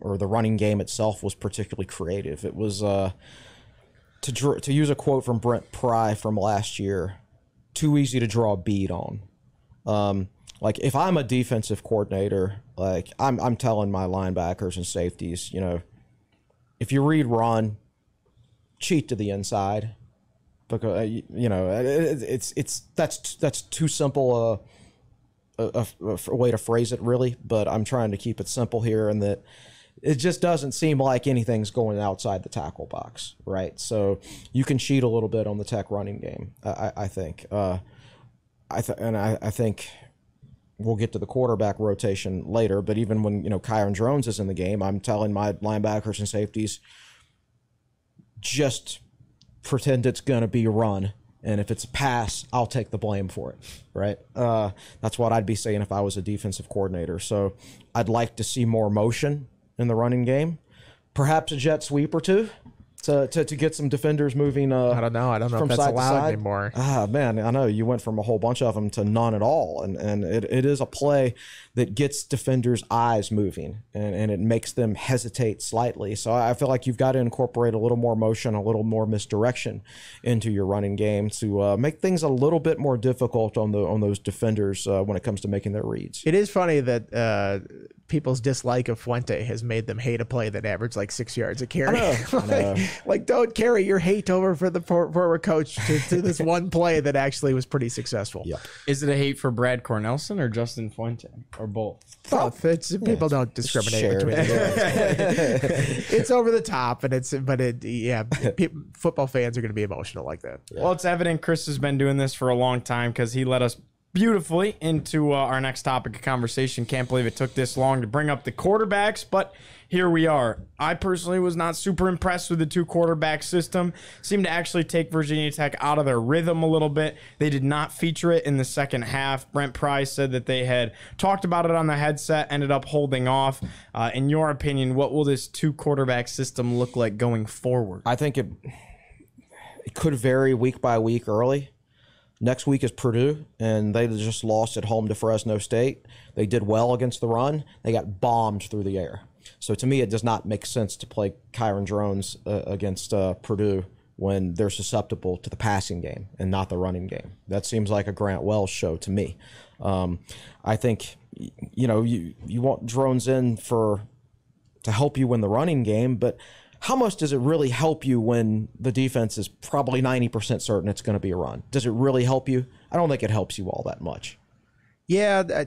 or the running game itself was particularly creative. It was uh, to to use a quote from Brent Pry from last year, too easy to draw a bead on. Um, like if I'm a defensive coordinator, like I'm I'm telling my linebackers and safeties, you know, if you read run, cheat to the inside because uh, you know it- it's it's that's that's too simple a, a, way to phrase it really but i'm trying to keep it simple here and that it just doesn't seem like anything's going outside the tackle box right so you can cheat a little bit on the tech running game i, I- think uh, I th- and I, I think we'll get to the quarterback rotation later but even when you know Kyron Drones is in the game i'm telling my linebackers and safeties just pretend it's going to be run. And if it's a pass, I'll take the blame for it. Right. Uh, that's what I'd be saying if I was a defensive coordinator. So I'd like to see more motion in the running game, perhaps a jet sweep or two to, to, to get some defenders moving. Uh, I don't know. I don't know if from that's side to allowed side. anymore. Ah, man, I know you went from a whole bunch of them to none at all, and and it, it is a play that gets defenders' eyes moving, and, and it makes them hesitate slightly. So I feel like you've got to incorporate a little more motion, a little more misdirection into your running game to uh, make things a little bit more difficult on the on those defenders uh, when it comes to making their reads. It is funny that uh, people's dislike of Fuente has made them hate a play that averaged like six yards a carry. know, I know. Like, like, don't carry your hate over for the for- forward coach to, to this one play that actually was pretty successful. Yeah. Is it a hate for Brad Cornelsen or Justin Fuente or both? Both. It's, people don't discriminate share. between the it's over the top, and it's but it yeah. Pe- football fans are going to be emotional like that. Well, it's evident Chris has been doing this for a long time because he let us beautifully into uh, our next topic of conversation. Can't believe it took this long to bring up the quarterbacks, but here we are. I personally was not super impressed with the two quarterback system. Seemed to actually take Virginia Tech out of their rhythm a little bit. They did not feature it in the second half. Brent Pry said that they had talked about it on the headset, ended up holding off. Uh, in your opinion, what will this two quarterback system look like going forward? I think it it could vary week by week early. Next week is Purdue, and they just lost at home to Fresno State. They did well against the run. They got bombed through the air. So to me, it does not make sense to play Kyron Drones uh, against uh, Purdue when they're susceptible to the passing game and not the running game. That seems like a Grant Wells show to me. Um, I think you know you you want Drones in for to help you win the running game, but how much does it really help you when the defense is probably 90% certain it's going to be a run? Does it really help you? I don't think it helps you all that much. Yeah, I,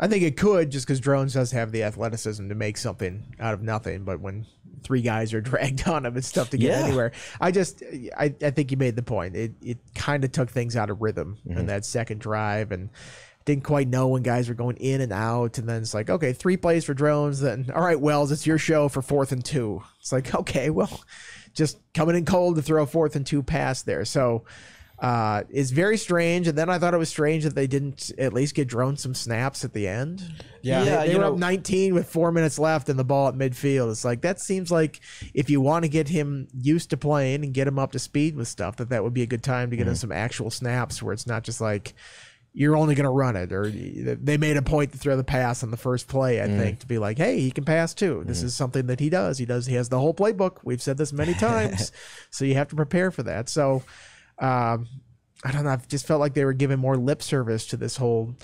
I think it could just because Drones does have the athleticism to make something out of nothing. But when three guys are dragged on him, it's tough to get Yeah. anywhere. I just, I, I think you made the point. It, it kind of took things out of rhythm in mm-hmm. that second drive and didn't quite know when guys were going in and out. And then it's like, okay, three plays for Drones. Then, all right, Wells, it's your show for fourth and two. It's like, okay, well, just coming in cold to throw a fourth and two pass there. So, uh, it's very strange. And then I thought it was strange that they didn't at least get drone some snaps at the end. Yeah. they, Yeah, they you were know- up 19 with four minutes left and the ball at midfield. It's like that seems like if you want to get him used to playing and get him up to speed with stuff, that that would be a good time to get him some actual snaps where it's not just like you're only going to run it. Or they made a point to throw the pass on the first play i think to be like hey he can pass too. This is something that he does. He does he has the whole playbook. We've said this many times so you have to prepare for that. So um, i don't know i've just felt like they were giving more lip service to this whole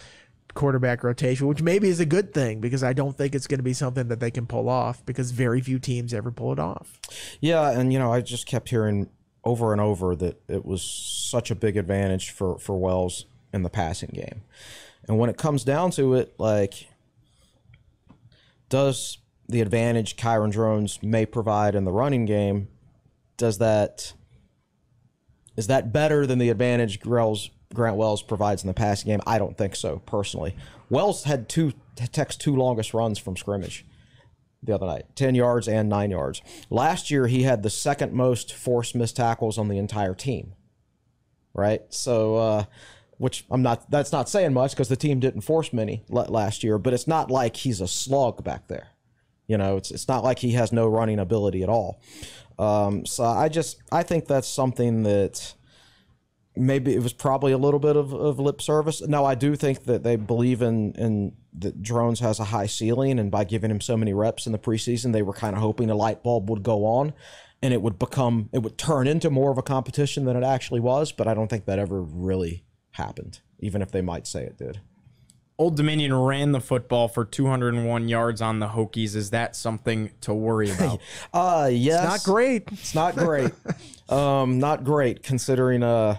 quarterback rotation which maybe is a good thing because i don't think it's going to be something that they can pull off because very few teams ever pull it off. Yeah, and you know, I just kept hearing over and over that it was such a big advantage for for Wells in the passing game. And when it comes down to it, like, does the advantage Kyron Drones may provide in the running game, does that is that better than the advantage Grell's, Grant Wells provides in the passing game? I don't think so, personally. Wells had two Tech's two longest runs from scrimmage the other night 10 yards and 9 yards. Last year, he had the second most forced missed tackles on the entire team. Right? So, uh, which I'm not, that's not saying much because the team didn't force many last year, but it's not like he's a slug back there. You know, it's, it's not like he has no running ability at all. Um, so I just, I think that's something that maybe it was probably a little bit of, of lip service. Now I do think that they believe in in that Drones has a high ceiling, and by giving him so many reps in the preseason, they were kind of hoping a light bulb would go on, and it would become it would turn into more of a competition than it actually was. But I don't think that ever really happened, even if they might say it did. Old Dominion ran the football for 201 yards on the Hokies. Is that something to worry about? uh yes. Not great. It's not great. um, not great considering uh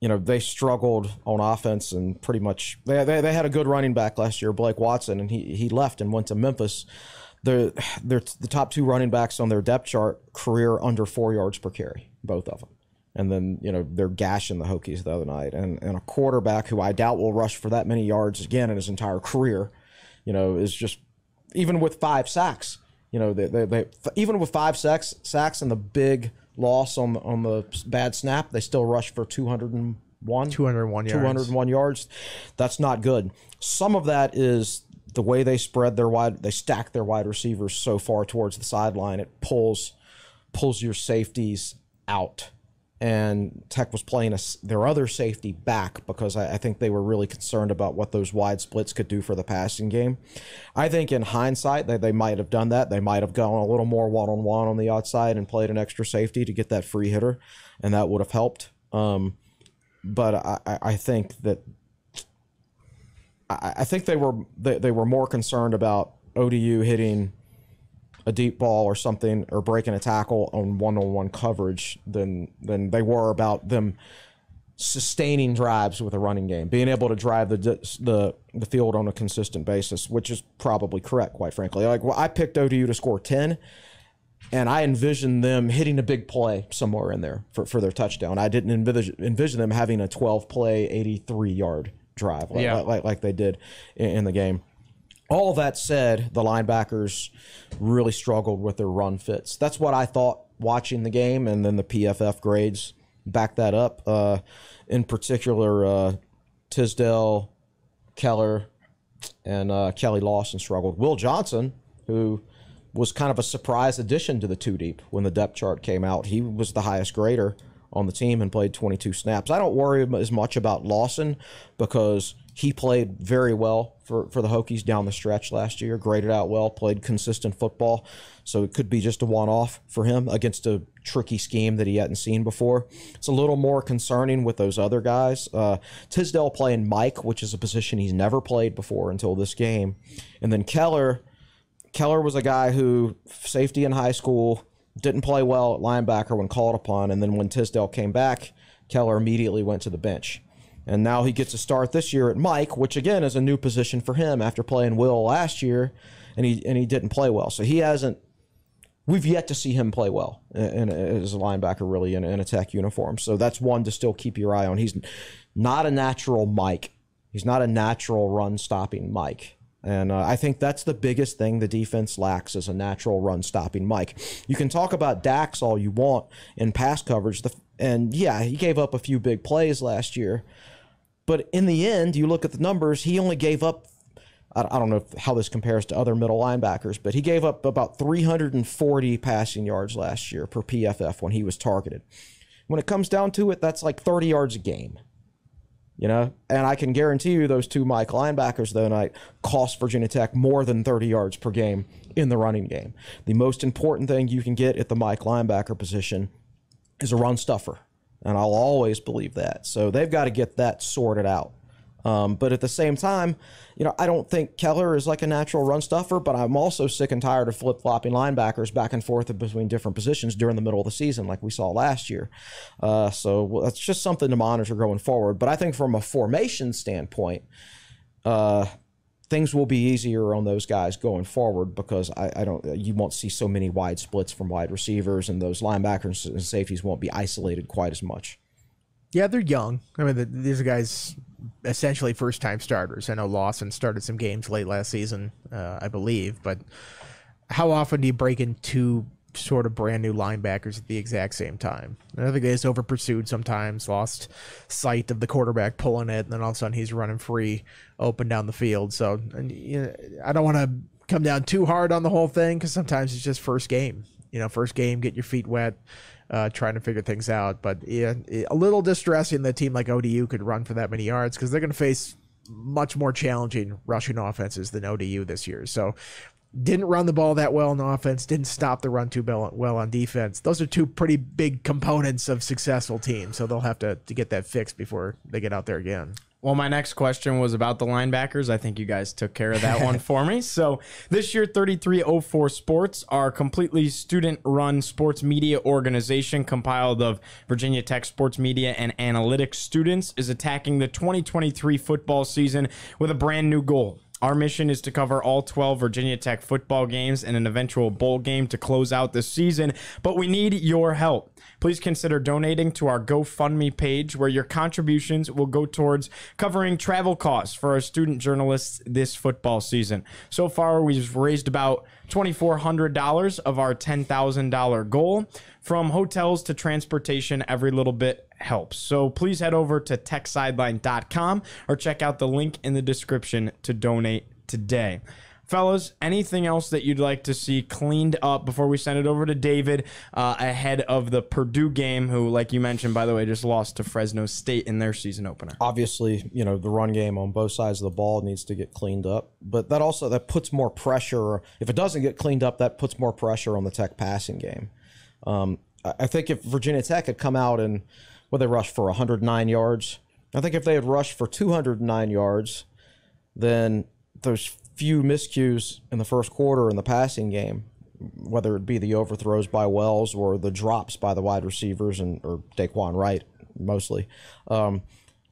you know they struggled on offense and pretty much they, they, they had a good running back last year, Blake Watson, and he he left and went to Memphis. They're, they're the top two running backs on their depth chart, career under four yards per carry, both of them. And then you know they're gashing the Hokies the other night, and and a quarterback who I doubt will rush for that many yards again in his entire career, you know, is just even with five sacks, you know, they, they, they even with five sacks sacks and the big loss on the, on the bad snap, they still rush for 201 201 yards. 201 yards. That's not good. Some of that is the way they spread their wide they stack their wide receivers so far towards the sideline it pulls pulls your safeties out and Tech was playing a, their other safety back because I, I, think they were really concerned about what those wide splits could do for the passing game. I think in hindsight they, they might have done that. They might have gone a little more one on one on the outside and played an extra safety to get that free hitter, and that would have helped. Um, but I, I think that I, I think they were they, they were more concerned about ODU hitting a deep ball or something or breaking a tackle on one-on-one coverage than than they were about them sustaining drives with a running game, being able to drive the the the field on a consistent basis, which is probably correct, quite frankly. Like well, I picked ODU to score ten, and I envisioned them hitting a big play somewhere in there for, for their touchdown. I didn't envision, envision them having a twelve play, eighty three yard drive like, yeah. like, like they did in, in the game all that said, the linebackers really struggled with their run fits. That's what I thought watching the game, and then the PFF grades back that up. Uh, in particular, uh, Tisdale, Keller, and uh, Keli Lawson struggled. Will Johnson, who was kind of a surprise addition to the two deep when the depth chart came out, he was the highest grader on the team and played 22 snaps. I don't worry as much about Lawson because he played very well for, for the Hokies down the stretch last year, graded out well, played consistent football. So it could be just a one off for him against a tricky scheme that he hadn't seen before. It's a little more concerning with those other guys. Uh, Tisdale playing Mike, which is a position he's never played before until this game. And then Keller. Keller was a guy who, safety in high school, didn't play well at linebacker when called upon. And then when Tisdale came back, Keller immediately went to the bench. And now he gets a start this year at Mike, which again is a new position for him after playing Will last year, and he and he didn't play well. So he hasn't. We've yet to see him play well in, in, as a linebacker, really in, in a tech uniform. So that's one to still keep your eye on. He's not a natural Mike. He's not a natural run stopping Mike. And uh, I think that's the biggest thing the defense lacks is a natural run stopping Mike. You can talk about Dax all you want in pass coverage, the, and yeah, he gave up a few big plays last year, but in the end, you look at the numbers, he only gave up, I don't know how this compares to other middle linebackers, but he gave up about 340 passing yards last year per PFF when he was targeted. When it comes down to it, that's like 30 yards a game. You know, and I can guarantee you those two Mike linebackers the night cost Virginia Tech more than 30 yards per game in the running game. The most important thing you can get at the Mike linebacker position is a run stuffer and I'll always believe that. So they've got to get that sorted out Um, but at the same time, you know, I don't think Keller is like a natural run stuffer, but I'm also sick and tired of flip flopping linebackers back and forth between different positions during the middle of the season, like we saw last year. Uh, so well, that's just something to monitor going forward. But I think from a formation standpoint, uh, things will be easier on those guys going forward because I, I, don't you won't see so many wide splits from wide receivers and those linebackers and safeties won't be isolated quite as much. Yeah, they're young. I mean, the, these are guys essentially first time starters. I know Lawson started some games late last season, uh, I believe, but how often do you break in two sort of brand new linebackers at the exact same time? I think they just over pursued sometimes, lost sight of the quarterback pulling it, and then all of a sudden he's running free open down the field. So and, you know, I don't want to come down too hard on the whole thing because sometimes it's just first game. You know, first game, get your feet wet uh, trying to figure things out. But yeah, a little distressing that a team like ODU could run for that many yards because they're going to face much more challenging rushing offenses than ODU this year. So didn't run the ball that well in offense, didn't stop the run too well on defense. Those are two pretty big components of successful teams. So they'll have to, to get that fixed before they get out there again. Well, my next question was about the linebackers. I think you guys took care of that one for me. So, this year, 3304 Sports, our completely student run sports media organization compiled of Virginia Tech sports media and analytics students, is attacking the 2023 football season with a brand new goal. Our mission is to cover all 12 Virginia Tech football games and an eventual bowl game to close out the season, but we need your help please consider donating to our GoFundMe page, where your contributions will go towards covering travel costs for our student journalists this football season. So far, we've raised about $2,400 of our $10,000 goal. From hotels to transportation, every little bit helps. So please head over to techsideline.com or check out the link in the description to donate today. Fellas, anything else that you'd like to see cleaned up before we send it over to David uh, ahead of the Purdue game, who, like you mentioned, by the way, just lost to Fresno State in their season opener? Obviously, you know the run game on both sides of the ball needs to get cleaned up, but that also that puts more pressure. If it doesn't get cleaned up, that puts more pressure on the Tech passing game. Um, I think if Virginia Tech had come out and well, they rushed for 109 yards. I think if they had rushed for 209 yards, then those few miscues in the first quarter in the passing game, whether it be the overthrows by Wells or the drops by the wide receivers and or Dae'Quan Wright mostly. Um,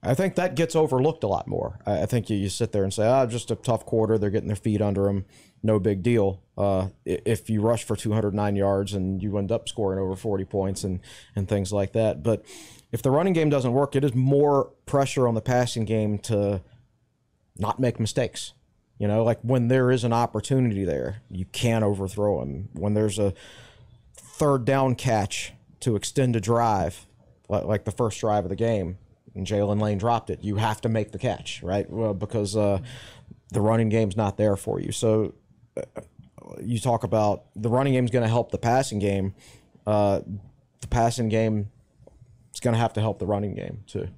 I think that gets overlooked a lot more. I, think you, you sit there and say, ah, just a tough quarter. They're getting their feet under them. No big deal. Uh, if you rush for 209 yards and you end up scoring over 40 points and, and things like that. But if the running game doesn't work, it is more pressure on the passing game to not make mistakes. You know, like when there is an opportunity there, you can't overthrow him. When there's a third down catch to extend a drive, like the first drive of the game, and Jaylin Lane dropped it, you have to make the catch, right? Well, because uh, the running game's not there for you. So uh, you talk about the running game's going to help the passing game. Uh, the passing game is going to have to help the running game too.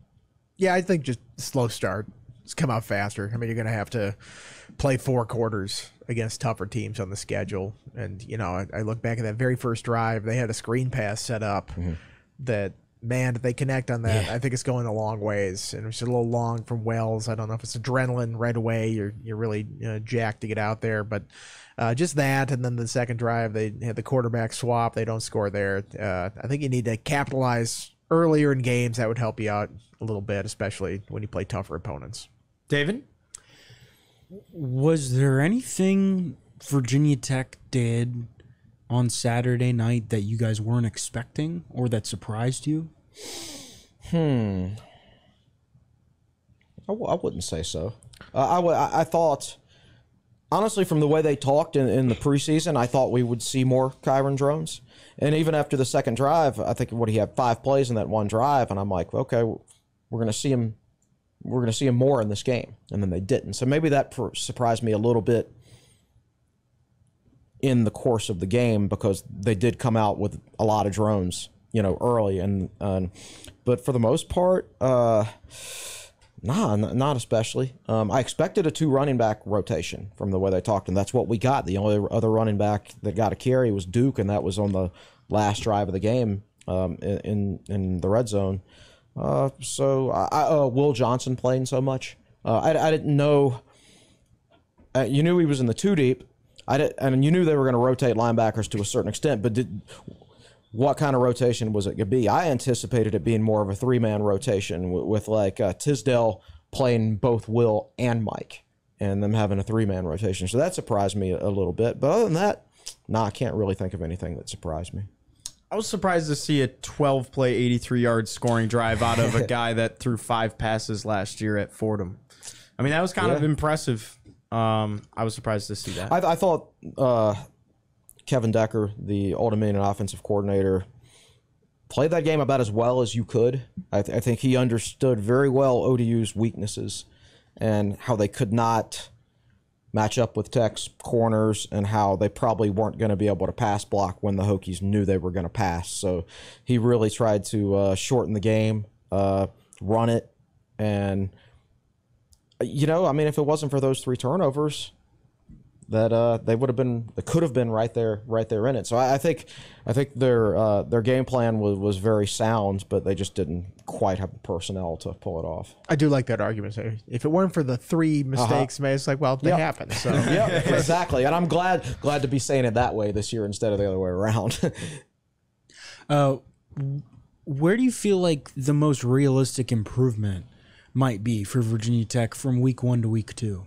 Yeah, I think just slow start. Just come out faster. I mean, you're going to have to play four quarters against tougher teams on the schedule. And, you know, I, I look back at that very first drive, they had a screen pass set up mm-hmm. that, man, if they connect on that, yeah. I think it's going a long ways. And it's a little long from Wells. I don't know if it's adrenaline right away. You're, you're really you know, jacked to get out there. But uh, just that. And then the second drive, they had the quarterback swap. They don't score there. Uh, I think you need to capitalize earlier in games. That would help you out a little bit, especially when you play tougher opponents. David? Was there anything Virginia Tech did on Saturday night that you guys weren't expecting or that surprised you? Hmm. I w- I wouldn't say so. Uh, I, w- I thought, honestly, from the way they talked in, in the preseason, I thought we would see more Kyron Drones. And even after the second drive, I think what he had five plays in that one drive, and I'm like, okay, we're going to see him we're going to see him more in this game. And then they didn't. So maybe that surprised me a little bit in the course of the game because they did come out with a lot of Drones, you know, early. And, and but for the most part, uh, Nah, not especially. Um, I expected a two running back rotation from the way they talked, and that's what we got. The only other running back that got a carry was Duke, and that was on the last drive of the game um, in in the red zone. Uh, so I, uh, Will Johnson playing so much Uh, I, I didn't know. Uh, you knew he was in the two deep. I did, and you knew they were going to rotate linebackers to a certain extent, but did what kind of rotation was it going to be? I anticipated it being more of a three man rotation with, with like uh, Tisdale playing both Will and Mike, and them having a three man rotation. So that surprised me a, a little bit. But other than that, nah, I can't really think of anything that surprised me. I was surprised to see a 12 play, 83 yard scoring drive out of a guy that threw five passes last year at Fordham. I mean, that was kind of impressive. Um, I was surprised to see that. I, I thought uh, Kevin Decker, the Old Dominion offensive coordinator, played that game about as well as you could. I, th- I think he understood very well ODU's weaknesses and how they could not match up with Tech's corners and how they probably weren't going to be able to pass block when the Hokies knew they were going to pass. So he really tried to uh, shorten the game, uh, run it, and you know, I mean, if it wasn't for those three turnovers, that uh, they would have been, they could have been right there, right there in it. So I, I think, I think their uh, their game plan was, was very sound, but they just didn't quite have the personnel to pull it off. I do like that argument. So if it weren't for the three mistakes made, it's like, well, they Yep. happen. So Yeah, exactly. And I'm glad glad to be saying it that way this year instead of the other way around. Uh, where do you feel like the most realistic improvement might be for Virginia Tech from week one to week two?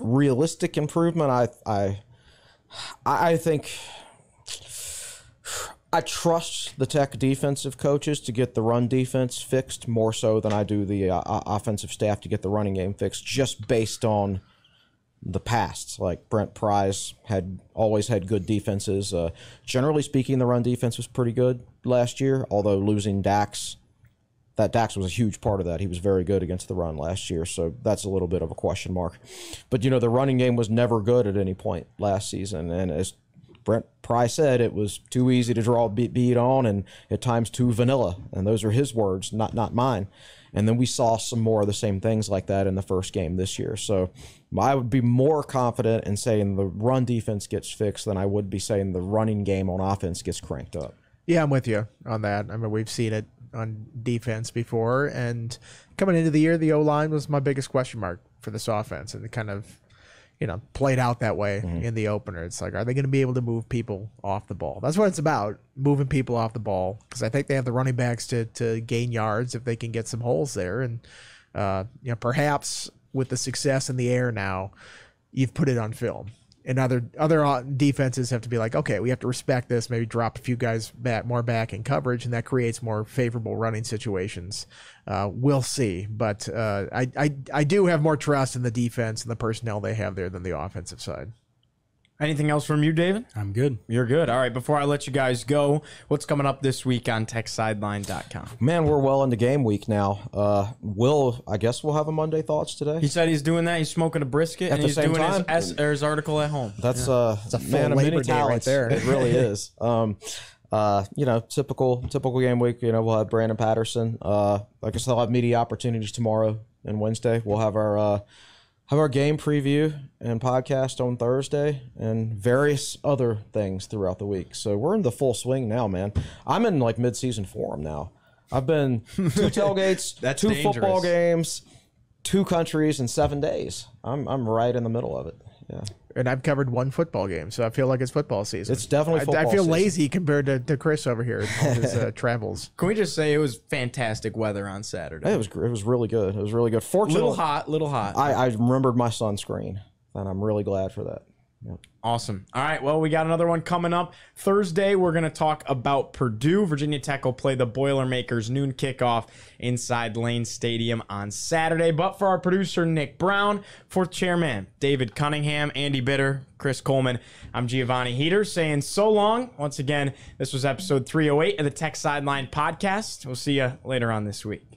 Realistic improvement, I I I think I trust the Tech defensive coaches to get the run defense fixed more so than I do the uh, offensive staff to get the running game fixed, just based on the past. Like Brent Pry's had always had good defenses. Uh, generally speaking, the run defense was pretty good last year, although losing Dax. That Dax was a huge part of that. He was very good against the run last year, so that's a little bit of a question mark. But you know, the running game was never good at any point last season, and as Brent Pry said, it was too easy to draw beat on, and at times too vanilla. And those are his words, not not mine. And then we saw some more of the same things like that in the first game this year. So I would be more confident in saying the run defense gets fixed than I would be saying the running game on offense gets cranked up. Yeah, I'm with you on that. I mean, we've seen it on defense before, and coming into the year, the O line was my biggest question mark for this offense, and it kind of, you know, played out that way in the opener. It's like, are they going to be able to move people off the ball? That's what it's about, moving people off the ball, because I think they have the running backs to to gain yards if they can get some holes there, and uh, you know, perhaps with the success in the air now, you've put it on film and other other uh, defenses have to be like, okay, we have to respect this. Maybe drop a few guys back more back in coverage, and that creates more favorable running situations. Uh, we'll see, but uh, I, I I do have more trust in the defense and the personnel they have there than the offensive side. Anything else from you, David? I'm good. You're good. All right. Before I let you guys go, what's coming up this week on TechSideline.com? Man, we're well into game week now. Uh, will I guess we'll have a Monday thoughts today? He said he's doing that. He's smoking a brisket and the he's same doing his, time? S, or his article at home. That's uh, a man of many Labor Day right talents. there. It really is. Um, uh, you know, typical typical game week. You know, we'll have Brandon Patterson. Uh, I said, I'll have media opportunities tomorrow and Wednesday. We'll have our uh, have our game preview and podcast on Thursday, and various other things throughout the week. So we're in the full swing now, man. I'm in like mid season form now. I've been two tailgates, That's two football games, two countries in seven days. I'm I'm right in the middle of it. Yeah. And I've covered one football game, so I feel like it's football season. It's definitely I- I, feel season. lazy compared to, to Chris over here and all his uh, travels. Can we just say it was fantastic weather on Saturday? It was it was really good. It was really good. Fortunately, little hot, little hot. I, I remembered my sunscreen, and I'm really glad for that. Yep. Awesome. All right. Well, we got another one coming up Thursday. We're going to talk about Purdue. Virginia Tech will play the Boilermakers noon kickoff inside Lane Stadium on Saturday. But for our producer, Nick Brown, fourth chairman, David Cunningham, Andy Bitter, Chris Coleman, I'm Giovanni Heater saying so long. Once again, this was episode 308 of the Tech Sideline podcast. We'll see you later on this week.